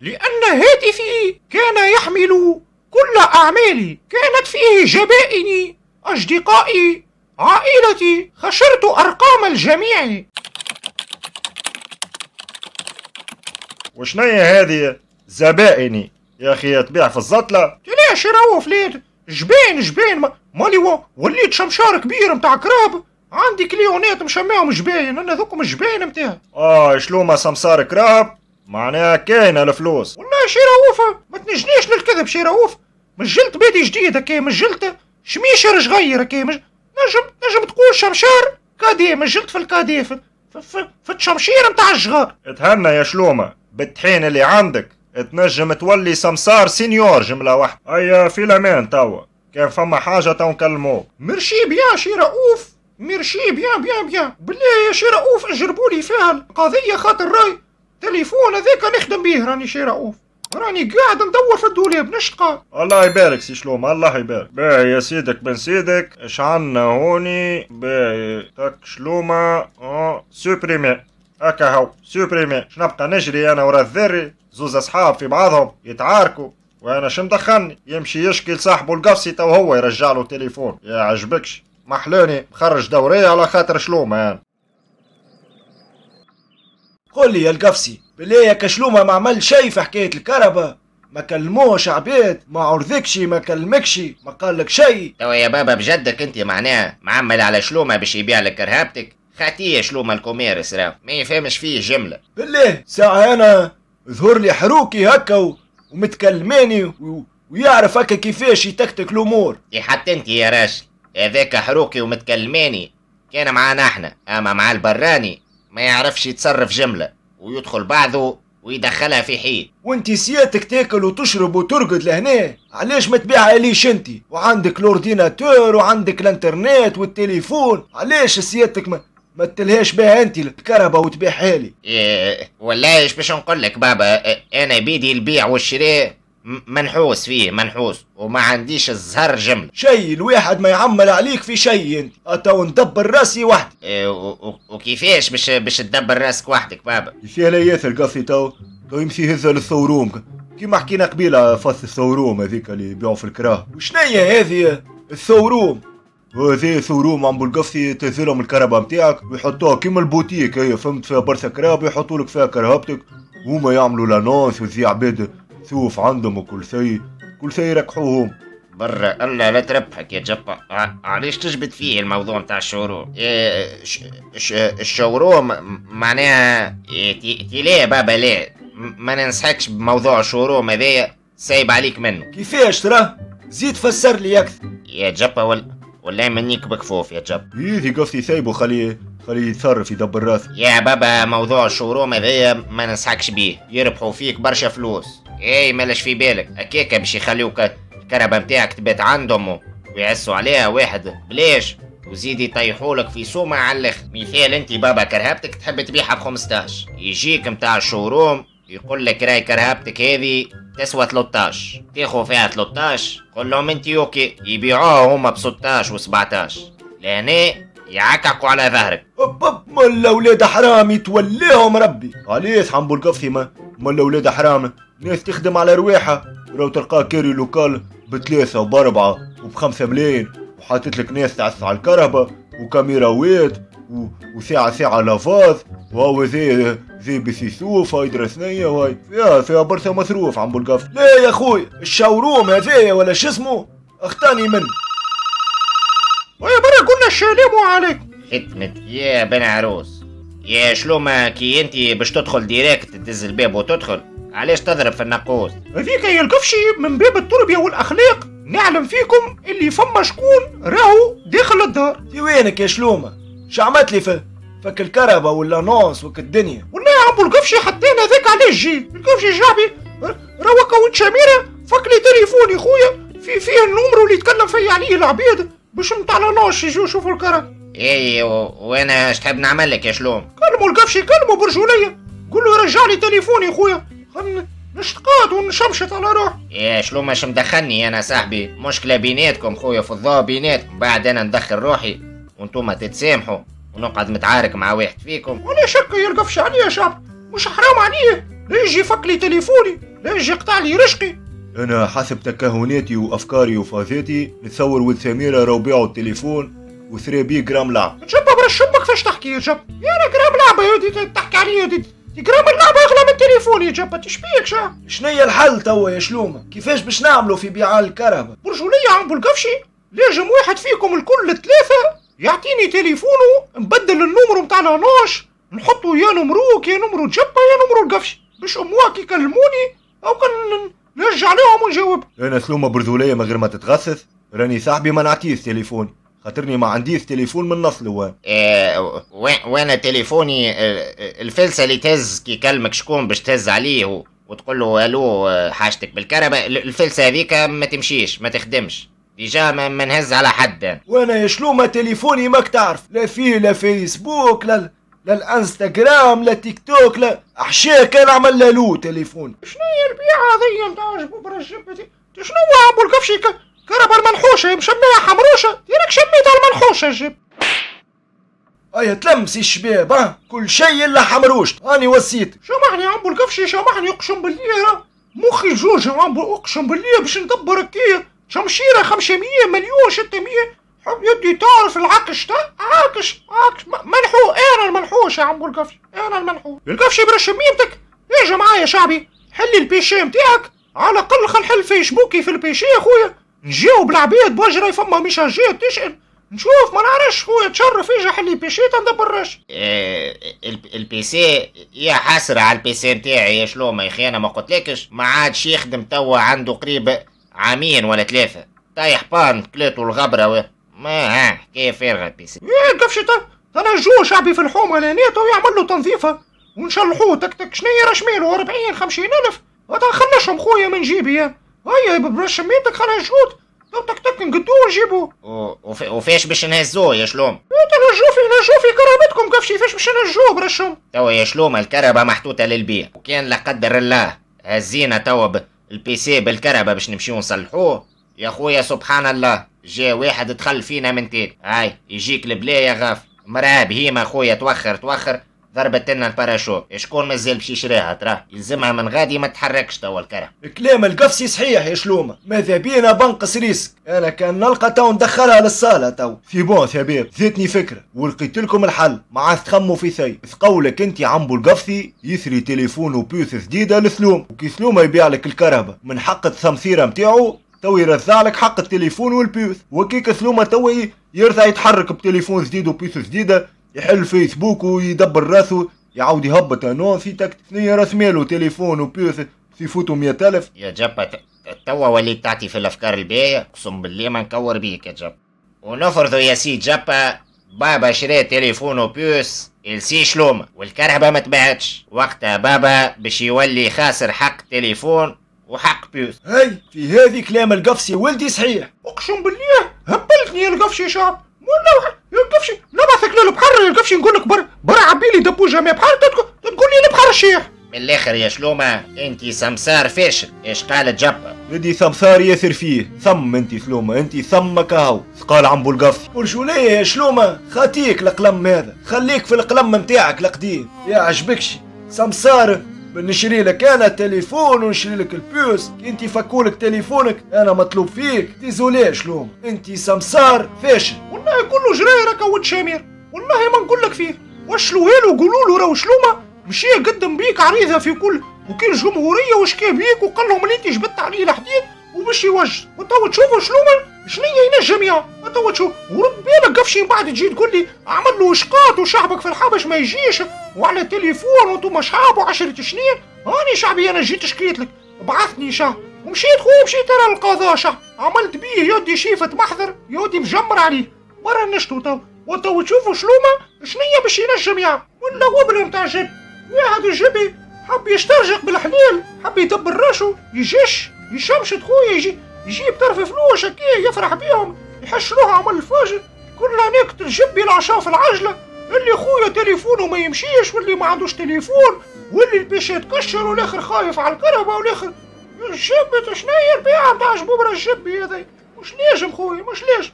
لأن هاتفي كان يحمل كل أعمالي. كانت فيه جبائني أصدقائي عائلتي خشرت أرقام الجميع. وشنية هذه زبائني؟ يا أخي تبيع في الزطلة؟ ليش رؤوف ليه جبين جبين. ما- مالي وليت شمشار كبير متاع كراب. عندي كليونات مشميهم جباين أنا ذوكم جباين متاعي آه شلومة سمسار كراب؟ معناها كاينة الفلوس. والله شي رؤوف. ما تنجنيش للكذب شي رؤوف. مجلت بيتي جديد هكا مجلت شميشر صغير هكا مج... نجم نجم تقول شمشار كادي مجلت في الكادي في, في, في, الشمشير نتاع الجغار تهنى يا شلومة بالطحين اللي عندك تنجم تولي سمسار senior جملة واحدة. هيا في الامان توا كان فما حاجة تو نكلموك merci bien سي رؤوف merci bien bien bien بالله يا سي رؤوف اجربوا لي فيها القضية خاطر رأي. تليفون هذاك نخدم بيه راني سي رؤوف. راني قاعد ندور في الدولاب نشتقى الله يبارك سي شلومة الله يبارك. باهي يا سيدك بن سيدك اش عنا هوني؟ باهي. تك شلومة أه supprimer. هكا هو supprimer. شنبقى نجري أنا ورا الذري؟ زوز أصحاب في بعضهم يتعاركوا. وأنا شو مدخلني؟ يمشي يشكي لصاحبه القفصي تو هو يرجع له تليفون. يا عجبكش. محلوني مخرج دورية على خاطر شلومة يعني قول لي يا القفصي بالله يا كشلومة ما عمل شي في حكاية الكرهبة. ما كلموش عبيد ما عرضكش ما كلمكش ما قال لك شي. توا يا بابا بجدك انت معناها معمل على شلومه باش يبيع لك كرهبتك خاطيه شلومه ال commerce راهو ما يفهمش فيه جملة. بالله ساعة أنا ظهر لي حروكي هكا ومتكلماني و- ويعرف هكا كيفاش يتكتك الأمور. دي حتى انت يا راجل هذاك حروكي ومتكلماني كان معانا إحنا. أما مع البراني ما يعرفش يتصرف جملة. ويدخل بعضه ويدخلها في حيط. وانت سيادتك تاكل وتشرب وترقد لهنا. علاش ما تبيعها ليش انت وعندك الأورديناتور وعندك الإنترنت والتليفون. علاش سيادتك ما ما تلهاش بها انت الكرهبة وتبيعها لي؟ إيه والله إيش باش نقول لك بابا؟ إيه أنا بيدي البيع والشراء. منحوس فيه منحوس وما عنديش الزهر جمله شي الواحد ما يعمل عليك في شي انت. اتو ندبر راسي وحدي إيه وكيفاش باش باش تدبر راسك وحدك بابا؟ فيها لا ياسر قصي تو. تو يمشي يهزها لل showroom كيما حكينا قبيلة فص ال showroom هذيك اللي يبيعوا في الكراهب وشنيا هذه؟ ال showroom وهذه showroom عم بالقفصي تنزلهم الكرهبة نتاعك ويحطوها كيما البوتيك هي فهمت؟ فيها برشا كراهب يحطوا لك فيها كرهبتك وهما يعملوا l'annonce وتجي عباد تشوف عندهم وكل شيء كل شيء يركحوهم. برا الله لا تربحك يا جبا. علاش تجبد فيه الموضوع نتاع ال showroom إيه ش ش ال showroom م- معناها إيه تي بابا م- ما ننصحكش بموضوع ال showroom هذايا سايب عليك منه. كيفاش ترى؟ زيد فسر لي أكثر يا جبا ولا ولا منيك بكفوف يا جبا يزي قصي سايبه خليه خليه يتصرف يدبر راسه. يا بابا موضوع ال showroom هذايا ما ننصحكش بيه. يربحوا فيك برشا فلوس. اي مالش في بالك. هكاكا باش يخليوك الكرهبة متاعك تبات عندهم ويعسوا عليها واحد. بلاش؟ وزيد يطيحولك في سومة على الأخر. مثال انت بابا كرهبتك تحب تبيعها ب 15 يجيك متاع ال showroom يقول لك راي كرهبتك هذه تسوى 13 تاخذ فيها 13 قول لهم انت OK يبيعوها هما ب 16 و 17 لهنا يعكعكوا على ظهرك. أب أب ملا ولاد حرام يتولاهم ربي. علاش عم بالقفصي ما؟ مال أولاد حرام. ناس تخدم على رواحها لو تلقاه كاري local بثلاثة وبأربعة وبخمسة ملايين وحاطط لك ناس تعس على الكهرباء وكاميراوات. وساعة ساعة لافاز وهو زي زي بسيسوف هاي درسنية وهاي فيها فيها برشا مصروف عم بالقفص لا يا خويا الشاوروم هذايا ولا شو اسمه اختاني منه ويا برا قلنا السلام عليكم ختمت يا بن عروس يا شلومة كي انت باش تدخل ديريكت تدز الباب وتدخل علاش تضرب في النقوس هذيك هي القفشي من باب التربية والأخلاق نعلم فيكم اللي فما شكون راهو داخل الدار في وينك يا شلومة شعمت لي في فك الكهرباء ولا ناس وك الدنيا. والله يا عمو القفشي حتى أنا ذاك علاش جي؟ القفشي جابي. روكا وانت شميرة؟ فك لي تليفوني خويا. في فيه النمرو اللي يتكلم فيا عليه العبيد. باش نتاع ناس يجوا يشوفوا الكرة اي وأنا اش تحب نعمل لك يا شلوم؟ كلموا القفشي كلموا برجولية. قول له رجع لي تليفوني خويا. نشتقاد ونشمشط على روحي. يا شلوم مش مدخلني أنا صاحبي؟ مشكلة بيناتكم خويا في الضوء بيناتكم. بعد أنا ندخل روحي. وانتوما تتسامحوا. ونقعد متعارك مع واحد فيكم. ولا شك يا القفشي عليه يا شعب. مش حرام عليه. لا يجي يفك لي تليفوني. لا يجي يقطع لي رشقي. أنا حسب تكهناتي وأفكاري وفازاتي نتصور ولد سميرة راهو باعوا التليفون وثري بيه جرام لعب. جبا برا شمك فاش تحكي يا جب؟ يا أنا جرام لعبة يا دي تحكي عليا يا دي جرام اللعبة أغلى من تليفوني يا جبا تشبيك شا شنيا الحل توا يا شلومة؟ كيفاش باش نعملوا في بيع الكهرباء؟ برجولية عم بولقفشي لازم واحد فيكم الكل ثلاثة. يعطيني تليفونه نبدل النمرو متاع لاناش نحطو يا نمروك يا نمرو جبا يا نمرو القفشي باش أمواك يكلموني أو كان نرجع لهم ونجاوب. أنا سلومة برذولية من غير ما تتغسس راني صاحبي ما نعطيش تليفون. خاطرني ما عنديش تليفون من نص لوان آه، وين تليفوني؟ الفلسة اللي تهز كي يكلمك شكون باش تهز عليه وتقول له ألو آه، حاجتك بالكهرباء. ال- الفلسة هذيك ما تمشيش ما تخدمش. ديجا ما نهز على حد. وأنا يا شلومة تليفوني ماك تعرف لا فيه لا فيسبوك لا لا الانستغرام لا تيك توك لا احشاء كان عمل له تليفون. شنو هي البيعة هذيا نتاع جبوب دي؟ شنو هو عبو القفشي؟ ك- كربة المنحوشة مسميها حمروشة. ديرك شميتها المنحوشة الجب ايا تلمسي الشباب ها؟ كل شيء إلا حمروش. اني وصيت سامحني عمو القفشي سامحني أقسم بالله. مخي جوج عمو أقسم بالله باش ندبر هكايا شمشيرة 500 مليون 600 حب يدي تعرف العكش تا عاكش عاكش م- منحو أنا المنحوش يا عمو القفشي أنا المنحوش القفشي برا شميمتك اجا معايا يا شعبي حلي البيشي متاعك على الأقل خل حل فيسبوكي في البيشي يا خويا نجاوب العباد بجري فما ميساجات تشأل نشوف ما نعرفش خويا تشرف اجا حلي بيشي تندبر راش آه، ال- ال PC يا حسرة على ال PC نتاعي يا شلومة يا أخي؟ أنا ما قلتلكش ما عادش يخدم توا عنده قريب عامين ولا ثلاثة. طايح بان كليتو الغبرة و... ما ها كيف فارغة ال PC إيه القفشي تا تنجوه شعبي في الحومة لانيته ويعمل له تنظيفة. ونشلحوه تك تك شنيا رشميله 40 50 ألف. هذا خلشهم خويا من جيبي. يا هيا برش ميتك خلينا نشوت تك تك تك نقدوه ونجيبوه. و... وف... وفيش باش نهزوه يا شلوم؟ تنجوه في نجوه في كرامتكم قفشي. فاش باش نجوه برشهم؟ توا يا شلوم الكربة محطوطة للبيع. وكان لا قدر الله هزينا توا. البي سي بالكربة باش نمشيو نصلحوه. يا خويا سبحان الله جا واحد دخل فينا من تاني هاي يجيك البلاية غاف. مرأة بهيمة خويا توخر توخر. ضربت لنا الباراشوت شكون مازال باش يشريها ترى؟ يلزمها من غادي ما تحركش توا الكرة. كلام القفسي صحيح يا شلومة. ماذا بينا بنقص ريسك؟ أنا كان نلقى تو ندخلها للصالة تو سي بون شباب زيتني فكرة. ولقيت لكم الحل. ما عاد تخموا في شيء قولك أنت عمبو القفصي يسري تليفون وبيوس جديدة لسلوم. وكي سلوم يبيع لك الكهرباء. من حق التمثيرة متاعو تو يرزع لك حق التليفون وال puce وكيك سلومة تو ي- يرجع يتحرك بتليفون جديد و puce جديدة. يحل فيسبوك ويدبر راسه يعاود يهبط annonce تك ثنية راس ماله تليفون و puce يفوتوا مئة ألف. يا جبة توا وليت تعطي في الأفكار الباهية أقسم بالله ما نكور بيك يا جبة ونفرضوا يا سي جبة بابا شرى تليفون وبيوس السي شلومة والكرهبة ما تباعتش وقتها بابا باش يولي خاسر حق تليفون وحق بيوس. هاي في هذه كلام القفسي ولدي صحيح. أقسم بالله هبلتني يا القفشي شعب. نبعثك للبحر يا القفشي نقول لك بر بر عبيلي دبوجة بحر تقول لي البحر الشيح من الآخر يا شلومة أنت سمسار فاشل. إيش قالت جبة يدي سمسار ياسر فيه. ثم أنت سلومة أنت ثمك أهو. قال عمبو القفصي ورجولية يا شلومة؟ خاتيك القلم هذا. خليك في القلم متاعك القديم. يا عجبكش. سمسار نشري لك أنا تليفون ونشري لك البيوس كي انت فكولك تليفونك أنا مطلوب فيك. ديزولي شلوم. أنت سمسار فاشل. والله كله جراي راك ولد شامير والله ما نقول لك فيه. وشلوها له وقولوا له راهو شلومة؟ مشي قدم بيك عريضة في كل. وكل جمهورية وشكى بيك وقال لهم اللي أنت جبت عليه الحديد؟ وباش يوجد وتوا تشوفوا شلومه شنيا ينجم يا وتوا تشوف. ورد بالك قفشي من بعد تجي تقول لي اعمل له اشقاط وشعبك في الحبش ما يجيش. وعلى التليفون وأنتم شعب وعشرة سنين هاني شعبي أنا جيت شكيت لك. بعثني شعب ومشيت خويا مشيت أنا للقضاء شعب عملت بيه يدي شيفة محضر يدي مجمر عليه ورا نشتو تو. وتو تشوفوا شلومه شنيا باش ينجم يا ولا وبر متاع جب واحد الجبي حب يسترزق بالحلال حب يدبر راسه يجش يشمشط خويا يجي يجيب طرف فلوس هكا يفرح بيهم يحش روحه عمل الفاجر كلها نكت الجبي العشاء في العجلة. اللي خويا تليفونه ما يمشيش واللي ما عندوش تليفون واللي البيش يتكشر والآخر خايف على الكهرباء والآخر الجبة شنيا البيعة متاع جبوبرة الجبي هذي؟ مش ناجم خويا مش ناجم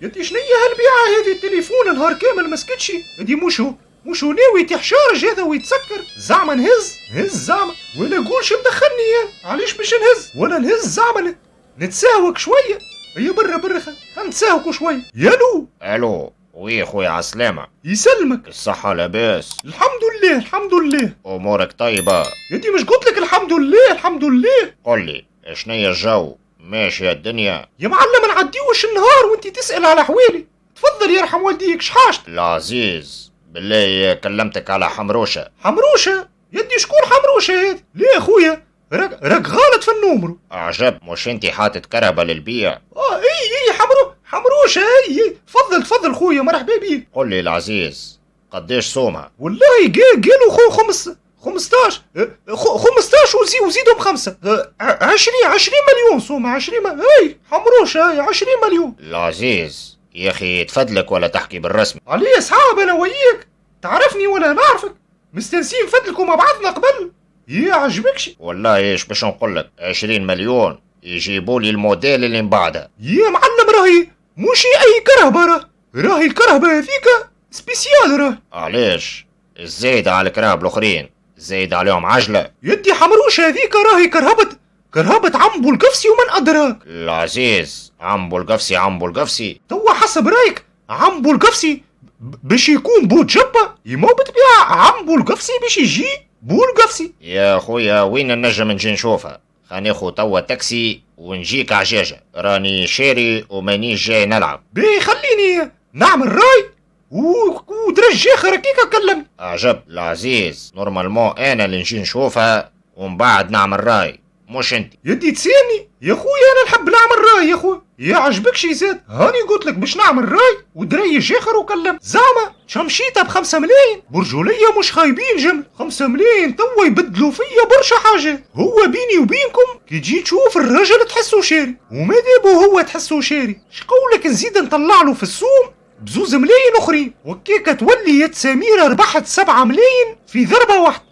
يدي شنيا هالبيعة هذه التليفون نهار كامل مسكتشي هذي مش هو مش هو. ناوي تحشارج هذا ويتسكر. زعما نهز هز زعما ولا قولش مدخلني يا. علاش باش نهز؟ ولا نهز زعما نتساوك شوية. هيا برا برا نتساوكوا شوية. يالو. ألو وي خويا عسلامة. يسلمك. الصحة لاباس. الحمد لله الحمد لله. أمورك طيبة. يدي مش قلت لك الحمد لله الحمد لله. قل لي شنيا الجو؟ ماشية الدنيا. يا معلم نعديوش النهار وانت تسأل على حوالي. تفضل يرحم والديك شحاشت العزيز. بالله كلمتك على حمروشة. حمروشة؟ يدي شكون حمروشة هذه ليه يا خويا راك راك غلط في ال numéro عجب مش انت حاطط كرهبة للبيع؟ آه إي إي حمرو حمروشة إي تفضل تفضل خويا مرحبا بيك قل لي العزيز قديش سومها والله قال قالوا خو خمس 15 آه، خو- 15 وزي وزيدهم خمسة. آه، ع- 20 20 مليون سومة 20 م... إي حمروش اي 20 مليون. العزيز يا أخي تفدلك ولا تحكي بالرسمي علي اصحاب أنا وياك. تعرفني ولا نعرفك؟ مستنسين فدلكم مع بعضنا قبل يا عجبكش والله إيش باش نقول لك؟ 20 مليون يجيبوا لي الموديل اللي من بعدها يا معلم راهي. مش أي كرهبة راه. راهي الكرهبة هذيك سبيسيال راه. علاش؟ الزايد على الكراب الأخرين. زايد عليهم عجلة. يدي حمروش هذيك راهي كرهبة. كرهبة عم بولقفسي ومن أدراك. العزيز. عم بولقفسي عم بولقفسي توا حسب رأيك عم بولقفسي باش يكون بوجبة يمو بطبيعة عم بولقفسي باش يجي بولقفسي يا خويا وين النجم نجي نشوفها خناخو توا تاكسي ونجيك عجاجة راني شاري ومانيش جاي نلعب. بي خليني نعمل رأي ودرج اخر هكيك كلمني عجب العزيز normalement أنا اللي نجي نشوفها ومن بعد نعمل رأي. مش انت يدي تسالني يا خويا أنا نحب نعمل رأي يا خويا. يا عجبك شي زاد؟ هاني قلت لك باش نعمل رأي ودريج اخر وكلم. زعما شمشيتها بخمسة ملايين. برجولية مش خايبين جمل خمسة ملايين توا يبدلوا فيا برشا حاجات هو بيني وبينكم كي تجي تشوف الراجل تحسه شاري. وما دابو هو تحسه شاري؟ شقولك نزيد نطلع له في السوم؟ بزوز ملايين أخرين. وكيكا تولي يد سميرة ربحت سبعة ملايين في ضربة واحدة.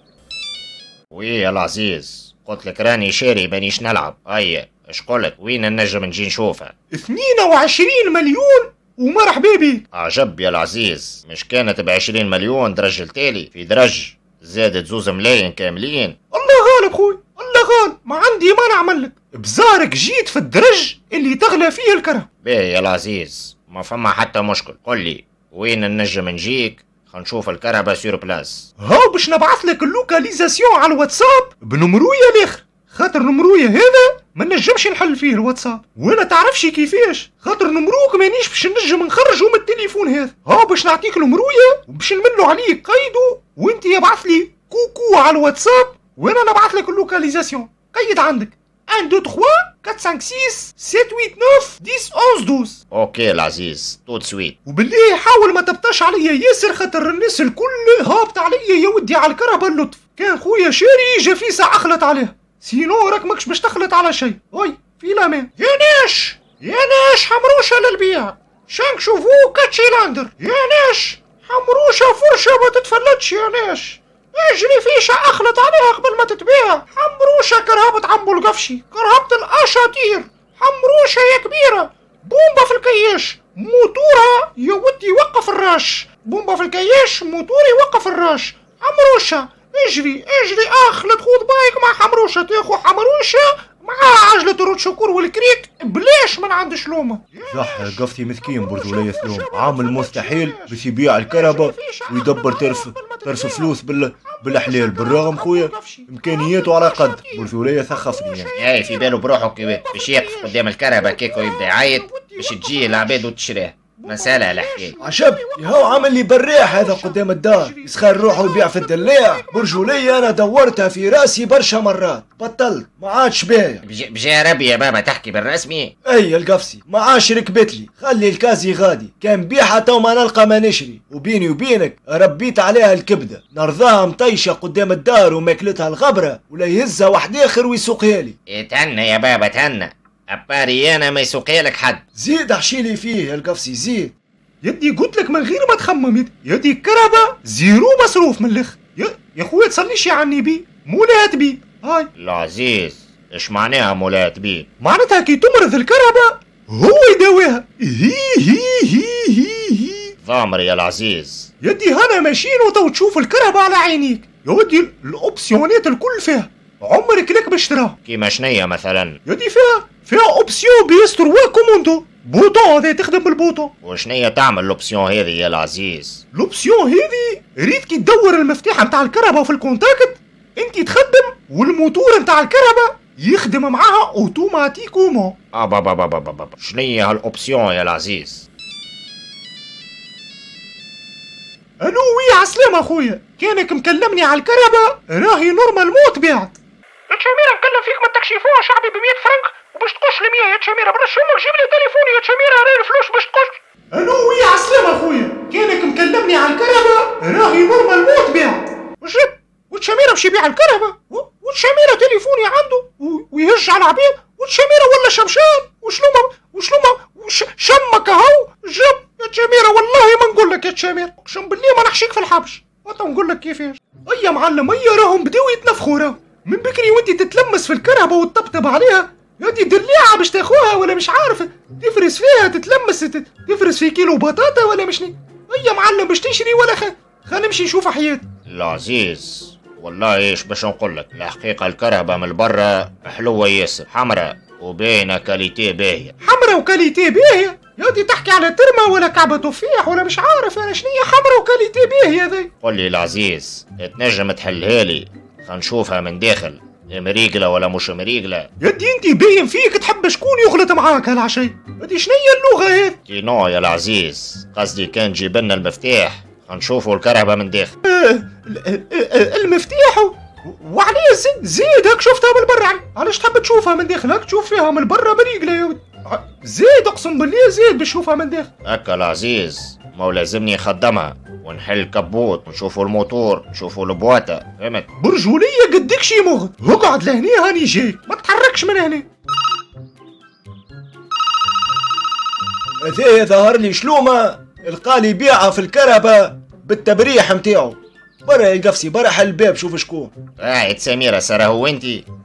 oui يا العزيز. قلت لك راني شاري مانيش نلعب. هيا اش قلت؟ وين النجم نجي نشوفها 22 مليون ومرحبا بيك عجب يا العزيز. مش كانت بعشرين مليون درج التالي؟ في درج زادت زوز ملايين كاملين. الله غالب خوي الله غالب. ما عندي ما نعمل لك. بزهرك جيت في الدرج اللي تغلى فيه الكرهبة. باهي يا العزيز ما فما حتى مشكل. قل لي وين النجم نجيك؟ خنشوف الكرهبة sur place هاو باش نبعث لك ال localisation على الواتساب؟ بنمرويا الآخر خاطر نمرويا هذا ما نجمش نحل فيه الواتساب. وأنا تعرفش كيفاش. خاطر نمروك مانيش باش نجم نخرجه من التليفون هذا. هاو باش نعطيك نمرويا وباش نملو عليك قيدو وانت يبعث لي coucou على الواتساب وأنا نبعث لك ال localisation. قيد عندك. 1 2 3 4 5 6 7 8 9 10 11 12 أوكي العزيز توت سويت وبالله حاول ما تبطاش عليا ياسر خاطر الناس الكل هابط عليا يا ودي على الكرهبة اللطف. كان خويا شاري جا في اخلط عليها. سينو راك ماكش باش تخلط على شيء. وي في لامان يا ناش! يا ناش حمروشة للبيع. شانك شوفوه كاتشي لاندر. يا ناش! حمروشة فرشة ما تتفلتش يا ناش! أجري فيشة اخلط عليها قبل ما تتباع حمروشة كرهبة عمبو القفشي كرهبة الاشاطير حمروشة يا كبيرة. بومبا في الكياش موتورها يا ودي يوقف الراش بومبا في الكياش موتور يوقف الراش حمروشة اجري اجري اخلط خذ بايك مع حمروشة. تاخو حمروشة مع عجلة ال roue de secours والكريك بلاش من عند شلومة صح قفتي مسكين برجولية سلوم. عامل مستحيل باش يبيع الكرهبة ويدبر ترف ترف فلوس بال بالحلال بالرغم خويا إمكانياته على قد برجولية سخفني يعني. جاي في باله بروحه كي باش يقف قدام الكرهبة كيكو يبدأ يعيط باش تجي العباد وتشريه مسألة الحكاية عجب هو عامل لي بريح هذا قدام الدار. يسخر روحه يبيع في الدلاع. برجولية أنا دورتها في رأسي برشا مرات. بطلت ما عادش بايع بجاه ربي يا بابا تحكي بالرسمي أي القفسي ما عادش ركبت لي. خلي الكازي غادي. كان بيعها تو ما نلقى ما نشري. وبيني وبينك ربيت عليها الكبدة. نرضاها مطيشة قدام الدار وماكلتها الغبرة. ولا يهزها واحد آخر ويسوقها لي. إيه، تهنى يا بابا تهنى. أباري أنا ما يسوقيلك حد. زيد احشيلي فيه يا القفسي زيد يدي قلت لك من غير ما تخمم يدي الكرهبة زيرو مصروف من الآخر يا يا خويا تصليش عني بيه مولات بيه هاي. العزيز إيش معناها مولاة بيب معناتها كي تمرض الكرهبة هو يداويها. هي هي هي هي هي. ضامر يا العزيز. يدي هنا ماشيين وتو تشوف الكرهبة على عينيك. يا ودي ال option ات الكل فيها. عمرك لك باش تراها كيما شنية مثلا؟ يدي فيها فيها option PS trois commande bouton هذا تخدم بال bouton وشنية تعمل ال option هذه يا العزيز؟ ال option هذه ريت كي تدور المفتاح نتاع الكرهبة في ال contact. انت تخدم والموتور نتاع الكرهبة يخدم معاها automatiquement أبا بابا بابا بابا شنية هال option يا العزيز؟ ألو وي عسلامة أخويا. كانك مكلمني على الكهرباء راهي نورمال موت بعت تشاميره نكلم فيك من تكشيفوها شعبي ب 100 فرنك وباش تقش لي 100 يا تشاميره برا أمك جيب لي تليفوني يا تشاميره راهي الفلوس باش تقش ألو وي عسلامة أخويا كأنك مكلمني على الكهرباء؟ راهي نورمال موت بيع وجد وتشاميره باش يبيع الكهرباء. و- وتشاميره تليفوني عنده ويهج على العبيد. وتشاميره ولا شمشان؟ وشنو ما وشنو ما وش شمك أهو. جب يا تشاميره والله ما نقول لك يا تشامير. أقسم بالله ما نحشيك في الحبش. وأنت نقول لك كيفاش. اي يا معلم اي راهم بداو يتنفخوا راهم. من بكري وانت تتلمس في الكهرباء وتطبطب عليها. يا دي دليعة باش تاخوها ولا مش عارف. تفرس فيها تتلمس تت- تفرس في كيلو بطاطا ولا مش أي يا معلم باش تشري ولا خ... خلينا نمشي نشوف حياتي العزيز والله إيش باش نقول لك؟ الحقيقة الكرهبة من برا حلوة ياسر حمراء وباينة كاليتي باهية. حمرا وكاليتي باهية؟ يا دي تحكي على ترمة ولا كعبة تفاح ولا مش عارف. أنا شنو هي حمرا وكاليتي باهية ذي قل لي العزيز تنجم تحلها لي؟ خلينا نشوفها من داخل. مريقلة ولا مش مريقلة؟ يا دي انت باين فيك تحب شكون يغلط معاك هالعشي هادي هي اللغة هذه تينو يا العزيز. قصدي كان جيب لنا المفتاح. خلينا نشوفوا الكرهبة من داخل. ال- المفتاح؟ وعليه زيد هاك شفتها من برا. عل- علاش تحب تشوفها من داخل؟ هاك تشوف فيها من برا بريقلة يا ولد ع- زيد اقسم بالله زيد باش تشوفها من داخل. هكا العزيز ما هو لازمني نخدمها ونحل الكبوت نشوفوا الموتور نشوفوا البواطة فهمت؟ برجولية قدك شي مغد اقعد لهني هاني جاي. ما تتحركش من هنا. هذايا ظهر لي شلومة القالي يبيعها في الكربة بالتبريح متاعو. برا يا القفسي برا حل الباب شوف شكون. قاعد سميرة سارة هو انت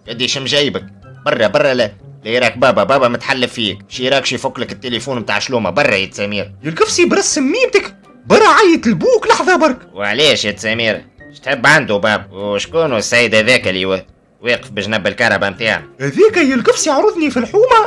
قديش مجايبك برا برا لا. لا يراك بابا بابا متحلف فيك. شي راكش يفك لك التليفون بتاع شلومة برا يا سمير. يا القفسي برسم ميمتك برا عيط لبوك لحظة برك. وعليش يا سمير؟ تحب عنده باب؟ وشكون السيد هذاك اللي وا- واقف بجنب الكهرباء متاعنا هذيك يا القفسي عرضني في الحومة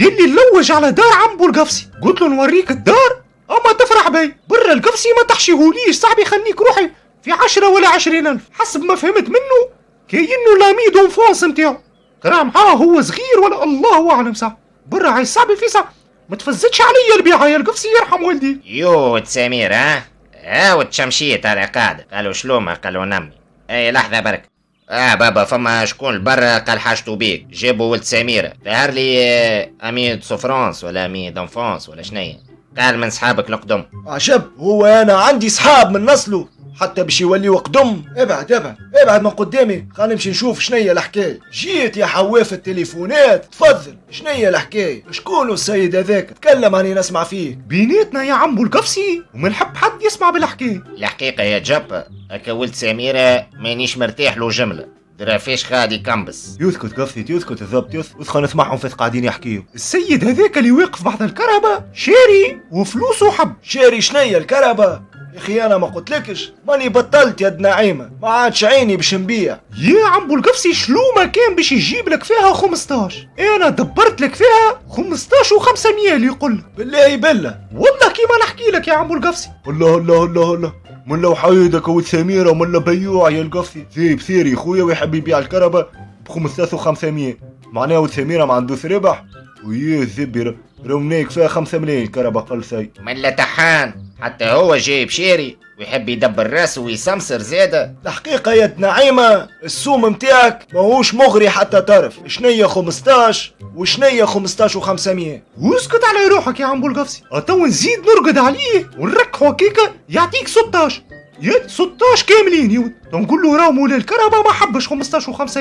قال لي نلوج على دار عم القفسي قلت له نوريك الدار؟ أما تفرح بي. برا القفسي ما تحشيهوليش صاحبي خليك روحي في عشرة ولا عشرين ألف. حسب ما فهمت منه كأنه لاميد انفونس متاعو. ترى معاه هو صغير ولا؟ الله أعلم صح برا عايز صاحبي في صح ما تفزتش عليا البيعة يا القفسي يرحم والدي. يو سمير ها؟ ها وتشمشيت على قاعدة. قالوا شلومة؟ قالوا نمي. أي لحظة برك. آه بابا فما شكون برا قال حاجته بيك. جابوا ولد سميرة. ظهر لي آه، أمي دو سوفرونس ولا أمي دونفونس ولا شنيا قال من صحابك القدم. عجب هو أنا عندي صحاب من نسله حتى باش يوليو قدم ابعد ابعد ابعد من قدامي. خلينا نمشي نشوف شنيا الحكاية. جيت يا حواف التليفونات. تفضل. شنيا الحكاية؟ شكون السيد هذاك؟ تكلم اني نسمع فيه. بيناتنا يا عمو القفسي وما نحب حد يسمع بالحكاية. الحقيقة يا جبة هكا ولد سميرة مانيش مرتاح له جملة. درا فيش غادي كمبس. يسكت قفزي يسكت الضبط يسكت خلينا نسمعهم فاش قاعدين يحكيوا السيد هذاك اللي واقف بعد الكهرباء شاري وفلوسه حب. شاري شنيا الكربة يا أخي أنا ما قلتلكش. ماني بطلت يد نعيمه ما عادش عيني باش نبيع. يا عمو القفسي شلو ما كان باش يجيب لك فيها 15 أنا دبرت لك فيها 15 و500 اللي يقول. لك بالله بالله والله كيما نحكي لك يا عمو القفسي الله الله الله الله. ملا وحيدك ولد سميرة وملا بيوع يا القفصي زي بسيري خويا ويحب يبيع الكربة ب 15 و500 معناه ولد سميرة ما عندوش ربح. ويه الزبي رمناك فيها 5 ملايين كربة قل سي ملا تحان. حتى هو جايب شيري ويحب يدبر رأسه ويسمسر زيادة. الحقيقة يا نعيمة السوم متاعك ماهوش مغري حتى تعرف شنيا 15 وشنيا 15 و500 واسكت على روحك يا عمو القفسي تو نزيد نرقد عليه. ونركحو هكيكا يعطيك 16 يا 16 كاملين يا ولد تو نقول له راهو مولا الكهرباء ما حبش 15 و500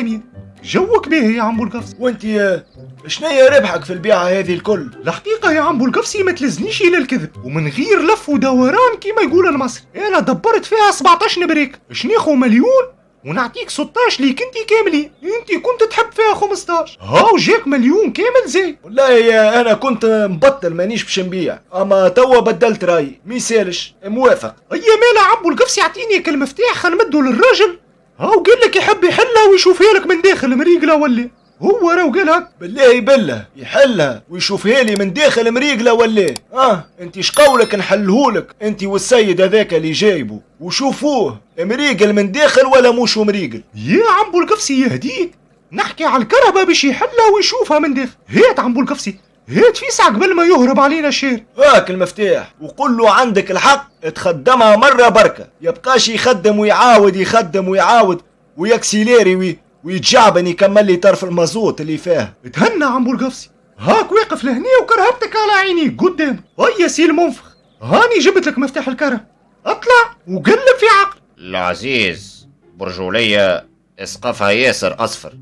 جوك به يا عمو القفسي وانت آه، شنيا ربحك في البيعة هذه الكل؟ الحقيقة يا عمو القفسي ما تلزنيش إلى الكذب. ومن غير لف ودوران كيما يقول المصري. أنا دبرت فيها 17 نبريك. باش ناخو مليون؟ ونعطيك 16 ليك أنت كاملين. أنت كنت تحب فيها 15 هاو جاك مليون كامل زي. والله يا أنا كنت مبطل مانيش باش نبيع. أما توا بدلت رأيي. ميسالش موافق. أي مالا عمو القفسي يعطيني كل مفتاح خنمدو للراجل. هاو قال لك يحب يحلها ويشوفها لك من داخل مريقلة ولا هو راهو قال هك بالله بالله يحلها ويشوفها لي من داخل مريقلة ولا آه أنت شقولك نحلهولك أنت والسيد هذاك اللي جايبه وشوفوه مريقل من داخل ولا موش مريقل يا عمو القفسي يهديك. نحكي على الكهرباء باش يحلها ويشوفها من داخل. هات عمو القفسي هات فيسع قبل ما يهرب علينا الشير هاك المفتاح. وقول له عندك الحق تخدمها مرة بركة. يبقاش يخدم ويعاود يخدم ويعاود وي accélérer وي ويتجعبن يكمل لي طرف المازوت اللي فيه تهنى عمو القفصي هاك واقف لهني وكرهبتك على عيني. قدام. هيا سي المنفخ. هاني جبت لك مفتاح الكرهبة. اطلع وقلب في عقل. العزيز برجولية اسقفها ياسر أصفر.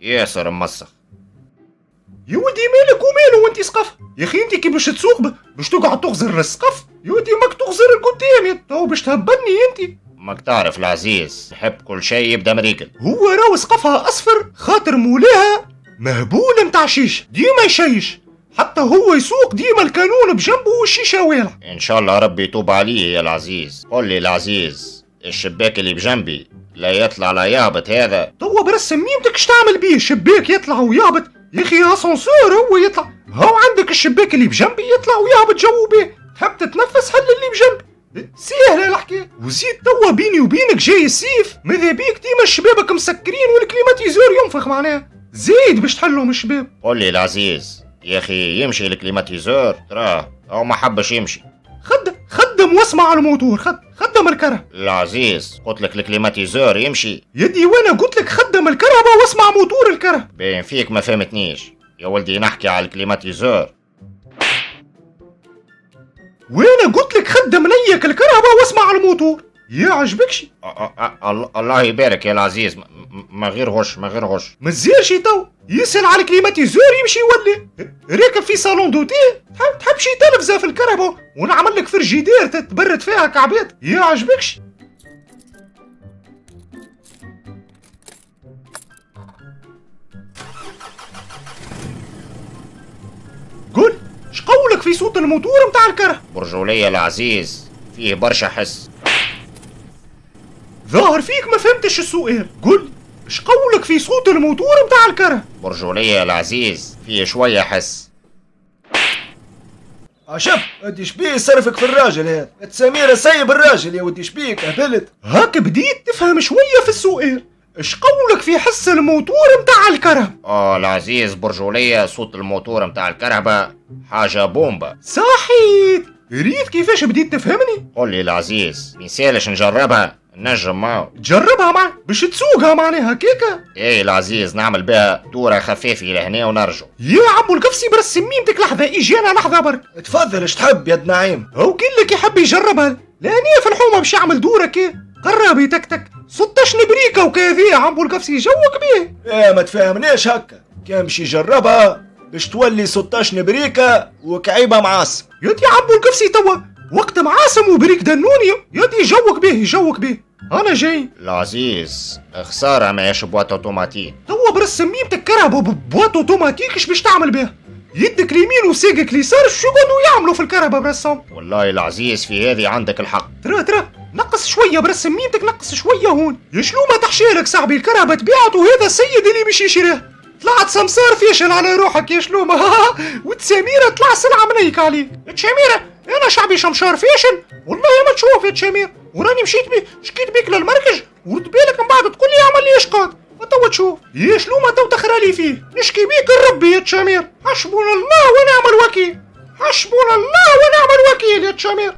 ياسر مسخ. يا ولدي مالك وماله وانت سقف. يا أخي أنت كي باش تسوق باش تقعد تغزر السقف يا ولدي ماك تغزر القدام تو باش تهبلني أنت. ماك تعرف العزيز يحب كل شيء يبدأ مريقل هو راهو سقفها أصفر خاطر مولاها مهبول متاع شيش ديما يشيش. حتى هو يسوق ديما الكانون بجنبه والشيشة والع إن شاء الله ربي يتوب عليه يا العزيز. قل لي العزيز الشباك اللي بجنبي لا يطلع لا يهبط هذا. توا برسم ميمتك تعمل بيه؟ شباك يطلع ويهبط. يا أخي اسانسور هو يطلع. هاو عندك الشباك اللي بجنبي يطلع ويهبط جو بيه تحب تتنفس حل اللي بجنبي؟ سهلة الحكاية وزيد توا بيني وبينك جاي الصيف. ماذا بيك؟ ديما الشبابك مسكرين وال climatiseur ينفخ معناها. زيد باش تحلهم الشبابك. قل لي العزيز يا أخي يمشي ال climatiseur تراه أو ما حبش يمشي. خدم خدم واسمع على الموتور. خد خدم الكرهبة. العزيز قلت لك ال climatiseur يمشي. يا ودي وأنا قلت لك خدم الكرهبة واسمع موتور الكرة. باين فيك ما فهمتنيش. يا ولدي نحكي على ال climatiseur وأنا قلت لك خدم ليك الكرهبة واسمع على الموتور. يا عجبكش الله- يبارك يا العزيز. ما- ما غير غش ما غير غش. مازالش تو. يسأل على ال climatiseur يمشي يولي. راكب في salon de thé. تحب تحب شي تلفزة في الكرهبة ونعمل لك فرجيدير تتبرد فيها كعبات يا عجبكش قول اش قولك في صوت الموتور متاع الكره؟ برجولية العزيز. فيه برشا حس. ظاهر فيك ما فهمتش السؤال قول اش قولك في صوت الموتور متاع الكرة؟ برجولية العزيز فيه شوية حس. عشب ادي شبيه صرفك في الراجل هذا سميرة سيب الراجل يا ودي شبيك هبلت هاك بديت تفهم شوية في السؤال اش قولك في حس الموتور متاع الكرة؟ آه العزيز برجولية صوت الموتور متاع الكهرباء. حاجة بومبا صحيت. ريت كيفاش بديت تفهمني؟ قل لي العزيز ميسالش نجربها. نجم معه جربها مع باش تسوقها معناها كيكا إيه العزيز نعمل بها دورة خفيفة لهنا ونرجع يا عمو القفصي برسم ميمتك لحظة اجينا لحظة برك تفضل اش تحب يا نعيم؟ هو قل لك يحب يجربها. لاني في الحومة باش يعمل دورة كي؟ قرب يتكتك. 16 نبريكة وكذا يا عمو القفصي جوك بيه. إيه ما تفهمنيش هكا؟ كان باش يجربها باش تولي 16 نبريكة وكعيبة معاصم. يا ودي عمو القفصي توا. وقت معاسم وبريك دنوني يدي جوك بيه جوك بيه أنا جاي. العزيز خسارة ما boîte automatique. توا برسم ميمتك ب boîte automatique اش باش تعمل بيه يدك اليمين وساقك اليسار شو يقعدوا يعملوا في الكرهبة برسم والله العزيز في هذه عندك الحق. ترى ترى نقص شوية برسم ميمتك نقص شوية هون. يا شنو ما تحشيلك صاحبي الكرهبة تبيعت وهذا السيد اللي باش يشريها طلعت سمسار فيشل على روحك يا شلومة. [laughs] وتساميرة طلع سلعة منيك عليك. تشاميرة أنا شعبي شمشار فيشل والله ما تشوف يا تشامير. وراني مشيت بي شكيت بيك للمركز. ورد بالك من بعد تقول لي اعمل لي إشقاط. وتوا تشوف يا شلومة تو تخرى لي فيه؟ نشكي بيك الربي يا تشامير. حسبنا الله ونعم الوكيل. حسبنا الله ونعم الوكيل يا تشامير.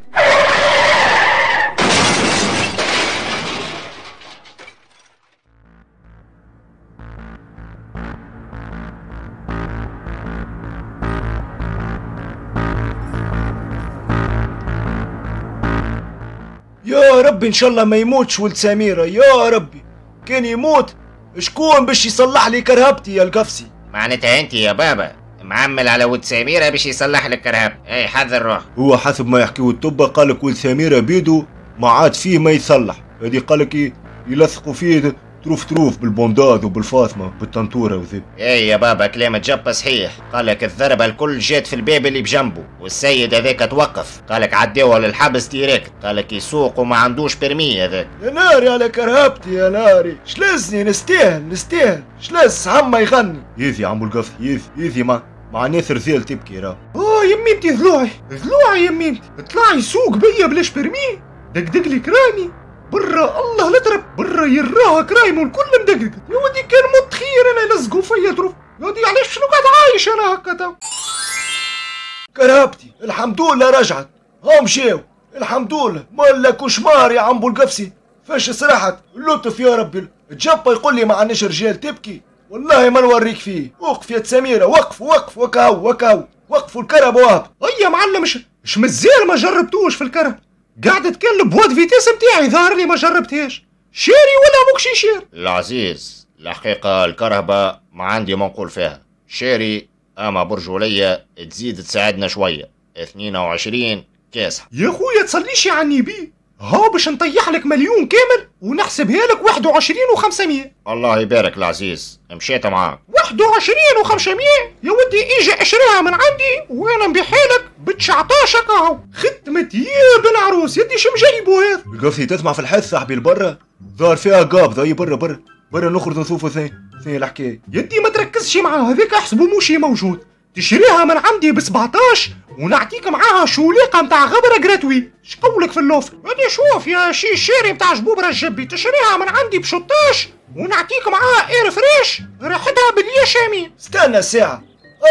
يا ربي إن شاء الله ما يموتش ولد سميرة. يا ربي. كان يموت شكون باش يصلح لي كرهبتي يا القفصي معناتها أنت يا بابا. معمل على ود سميرة باش يصلح لك كرهب اي حذر روح هو حسب ما يحكيو الطب قالك ولد سميرة بيدو ما عاد فيه ما يصلح. هذه قالك ي- يلصقوا فيه تروف تروف بالبونداد وبالفاطمة بالطنطورة وذي اي يا بابا كلام جبة صحيح. قالك الضربة الكل جات في الباب اللي بجنبه والسيد هذاك توقف. قالك عديوه للحبس ديريكت. قالك يسوق وما عندوش برمي هذاك. يا ناري على كرهبتي يا ناري. شلزني نستاهل نستاهل. شلز عما يغني؟ يزي عمو القفص يزي يزي مع مع ناس رزال تبكي راه آه يميمتي ضلوعي. ضلوعي يميمتي اطلعي سوق بيا بلاش برمي دقدق لي كراني برا الله لا ترب برا يراها كرايم والكل مدقدق يا ودي كان مت خير أنا يلزقوا فيا تروف يا ودي علاش شنو قاعد عايش أنا هكا تو كرهبتي الحمد لله رجعت. هم مشاو الحمد لله. مالا كشمار يا عم القفصي. فاش سرحت اللطف يا ربي. الجبة يقول لي ما عندناش رجال تبكي. والله ما نوريك فيه. وقف يا سميرة وقف وقف وكاو وكاو. وقفوا الكرب وهب اي يا معلم مش مازال ما جربتوش في الكرب قاعد اتكلم بواد فيتيس بتاعي ظهر لي ما جربتهاش شاري ولا موكشي شاري العزيز الحقيقة الكرهبة ما عندي ما نقول فيها. شاري أما برجولية تزيد تساعدنا شوية. 22 كاسح يا خويا تصليش عني بيه. ها باش نطيح لك مليون كامل ونحسبها لك 21 و500 الله يبارك العزيز. مشيت معاك. 21 و500 يا ودي أجي اشريها من عندي وأنا نبيعها ب 19 أهو. ختمة يا بن عروس يدي شم جايبو هذا القفي تسمع في الحس صاحبي البرة ظهر فيها قابض اي برا برا. برا نخرج نشوفوا ثاني ثاني الحكاية. يدي ما تركزش معاه هذاك أحسبه موشي موجود. تشريها من عندي ب 17 ونعطيك معاها شوليقة متاع غبرة جراتوي. شقولك في اللوفر هادي شوف يا شي الشاري متاع جبوب رجبي تشريها من عندي ب 16 ونعطيك معاها اير فريش ريحتها باليشامي استنى ساعة.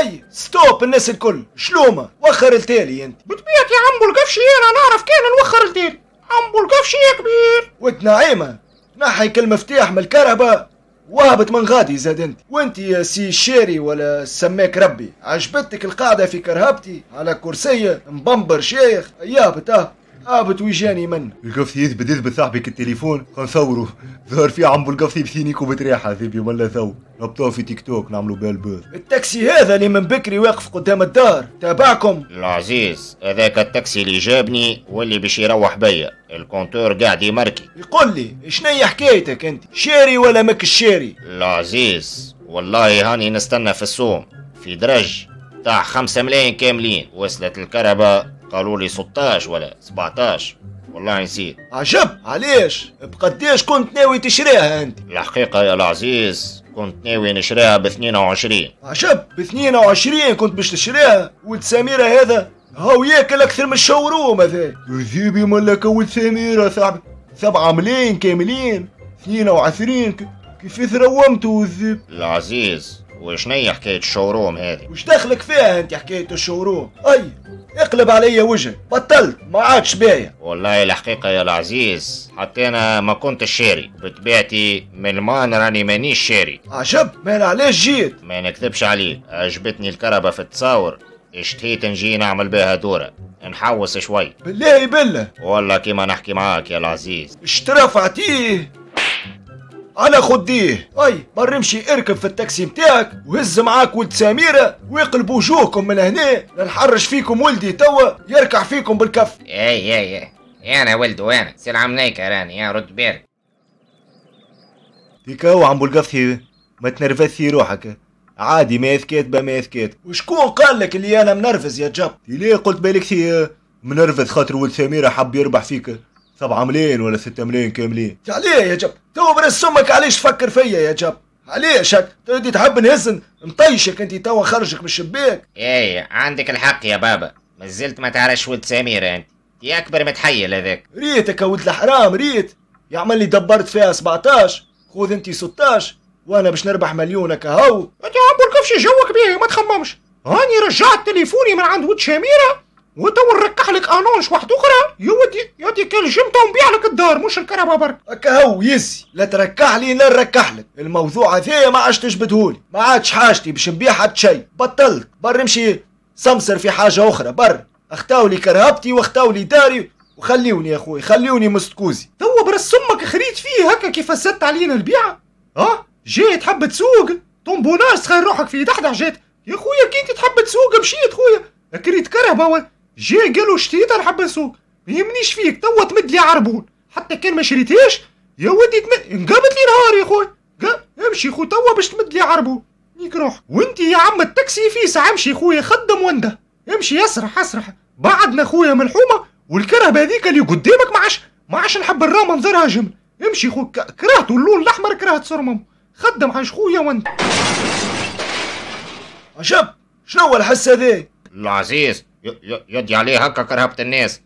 أي ستوب الناس الكل. شلومة. وخر التالي أنت. بطبيعة يا عمو القفشي أنا نعرف كان نوخر الدير عمو القفشي يا كبير. وانت نعيمة نحي كل مفتاح من الكهرباء. وهبت من غادي زاد انت. وانت يا سي الشاري ولا سماك ربي. عجبتك القعدة في كرهبتي؟ على كرسية مبمبر شيخ. يابت آه هابط ويجاني من؟ القفي يثبت يثبت صاحبك التليفون. نصوروا ظهر فيه عم القفصي بثينيكو بتريحة ذيبي ولا ثو ربطوه في تيك توك نعملوا بها البث التاكسي هذا اللي من بكري واقف قدام الدار. تابعكم. العزيز هذاك التاكسي اللي جابني واللي باش يروح بيا. ال compteur قاعد ي marquer. يقول لي شنيا حكايتك أنت؟ شاري ولا مك الشاري العزيز والله هاني نستنى في السوم في درج تاع خمسة ملايين كاملين. وصلت الكرهبة قالوا لي 16 ولا 17 والله نسيت. عجب علاش؟ بقديش كنت ناوي تشريها أنت؟ الحقيقة يا العزيز كنت ناوي نشريها ب 22 عجب ب 22 كنت باش تشريها؟ ولد سميرة هذا؟ هاو ياكل أكثر من ال showroom هذا. ذيبي ملك ولد سميرة صاحبي سبعة ملايين كاملين. 22 ك- كيف ترومتوا الذيب العزيز وشنيا حكاية ال showroom هذه؟ وش دخلك فيها أنت حكاية ال showroom؟ أي اقلب عليا وجهك بطلت ما عادش بايع والله الحقيقة يا العزيز حتى أنا ما كنت شاري. بطبيعتي من المان راني مانيش شاري. عجب ما علاش جيت؟ ما نكذبش عليك عجبتني الكربة في التصاور. اشتهيت نجي نعمل بها دورة؟ نحوس شوي. بالله بالله والله كيما نحكي معاك يا العزيز. اشترفعتيه على خديه أي مر امشي اركب في التاكسي متاعك وهز معاك ولد سميرة ويقلب وجوهكم من هنا. لنحرش فيكم ولدي توا يركع فيكم بالكف. اي اي اي أنا ولد وأنا. سير عمنيك راني يا رد بالك ديك هو عم القفي ما تنرفزي روحك. عادي ما كاتبة ما كاتبة وشكون قال لك اللي أنا منرفز يا جب؟ ليه قلت بالك منرفز خاطر ولد سميرة حب يربح فيك. سبعة ملايين ولا ستة ملايين كاملين؟ عليه يا جب. تو برس أمك علاش تفكر فيا يا جب. علاش هك تودي تحب نهز نطيشك انت توا خرجك من الشباك. اي عندك الحق يا بابا. مازلت ما تعرفش ولد سميرة أنت. يا أكبر متحيل هذاك. ريتك يا ولد الحرام ريت. يعمل لي دبرت فيها 17 خذ انت 16 وأنا باش نربح مليونك هاو أنت يا عمو القفصي جوك بيه ما تخممش. هاني رجعت تليفوني من عند ولد سميرة وتو نركح لك annonce واحدة أخرى. يا ودي يا ودي كل جمتة ونبيع لك الدار مش الكرهبة برك هكا هو يزي. لا تركح لي لا نركح لك. الموضوع هذايا ما عادش تجبدهولي. ما عادش حاجتي باش نبيع حد شيء بطلت. بر امشي سمسر في حاجة أخرى بر اختاو لي كرهبتي واختاو لي داري. وخليوني يا أخوي خليوني مستكوزي. توا برس أمك خريت فيه هكا كيف زدت علينا البيعة ها؟ جاي تحب تسوق طنبوناج تخيل روحك في دحدح جيت. يا خويا كي أنت تحب تسوق مشيت خويا. كريت كرهبة جاي قالوا شتيت أنا حب نسوق. ما يهمنيش فيك توا تمد لي عربون. حتى كان ما شريتهاش يا ودي تمد انقابت لي نهار يا خويا. قا- امشي خو توا باش تمد لي عربون. نيك روح. وانت يا عم التاكسي فيسع امشي خويا خدم ونده امشي يسرح اسرح. بعدنا خويا ملحومه والكرهبة هذيك اللي قدامك ما عادش ما عادش نحب نرى منظرها جمل امشي خو كرهت اللون الأحمر كرهت صرمم. خدم عايش خويا وانت عجب! شنو هو الحس هذا العزيز. يدي عليه هكا كرهبة الناس.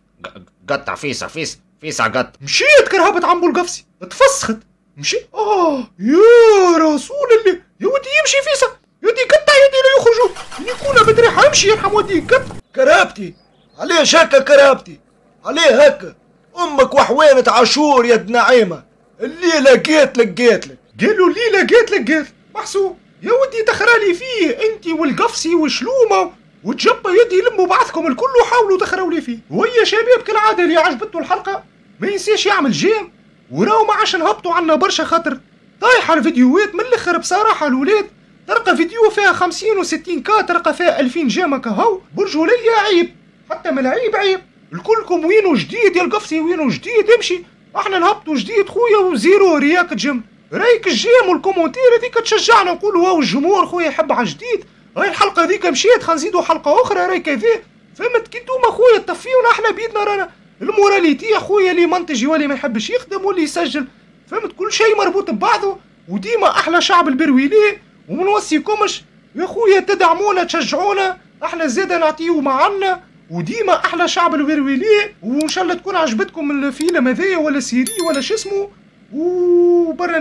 قطع فيسع فيس فيسع قط. مشيت كرهبة عمو القفصي. اتفسخت. مشي. آه يا رسول الله. يا ودي يمشي فيسا. يدي قطع يدي لا يخرجوا. يكون بدري حيمشي يرحم ودي. قط. كرهبتي. عليه هكا كرهبتي. عليه هكا. أمك وحوينة عاشور يا نعيمة. الليلة جيت لك جيت لك. قالوا الليلة جيت لك جيت محسوب. يا ودي دخرالي فيه انت والقفصي وشلومة وتجبى يدي لموا بعضكم الكل وحاولوا دخلوا لي فيه. ويا شباب كالعادة اللي عجبته الحلقة ما ينساش يعمل جيم. وراو ما عادش نهبطوا عنا برشا خاطر. طايحة الفيديوهات من الأخر بصراحة الولاد. تلقى فيديو فيها خمسين وستين كا تلقى فيها ألفين جيم كهو برجولية عيب. حتى من العيب عيب. الكلكم وينو جديد؟ يا القفصي وينو جديد؟ امشي. إحنا نهبطوا جديد خويا وزيرو رياك جيم. رأيك الجيم والكومنتير هذيك تشجعنا. نقولوا واو الجمهور خويا يحب على جديد. هاي الحلقة هذيك مشيت خنزيدوا حلقة أخرى راي كذا فهمت؟ كي انتوما خويا تطفيونا إحنا بيدنا رانا. ال moralité يا خويا اللي منتج واللي ما يحبش يخدم واللي يسجل. فهمت؟ كل شيء مربوط ببعضه وديما أحلى شعب البرويلي ومنوصيكمش يا خويا تدعمونا تشجعونا. إحنا زاده نعطيو معنا وديما أحلى شعب البرويلي. وإن شاء الله تكون عجبتكم الفيلم هذايا ولا série ولا شو اسمه. وبرا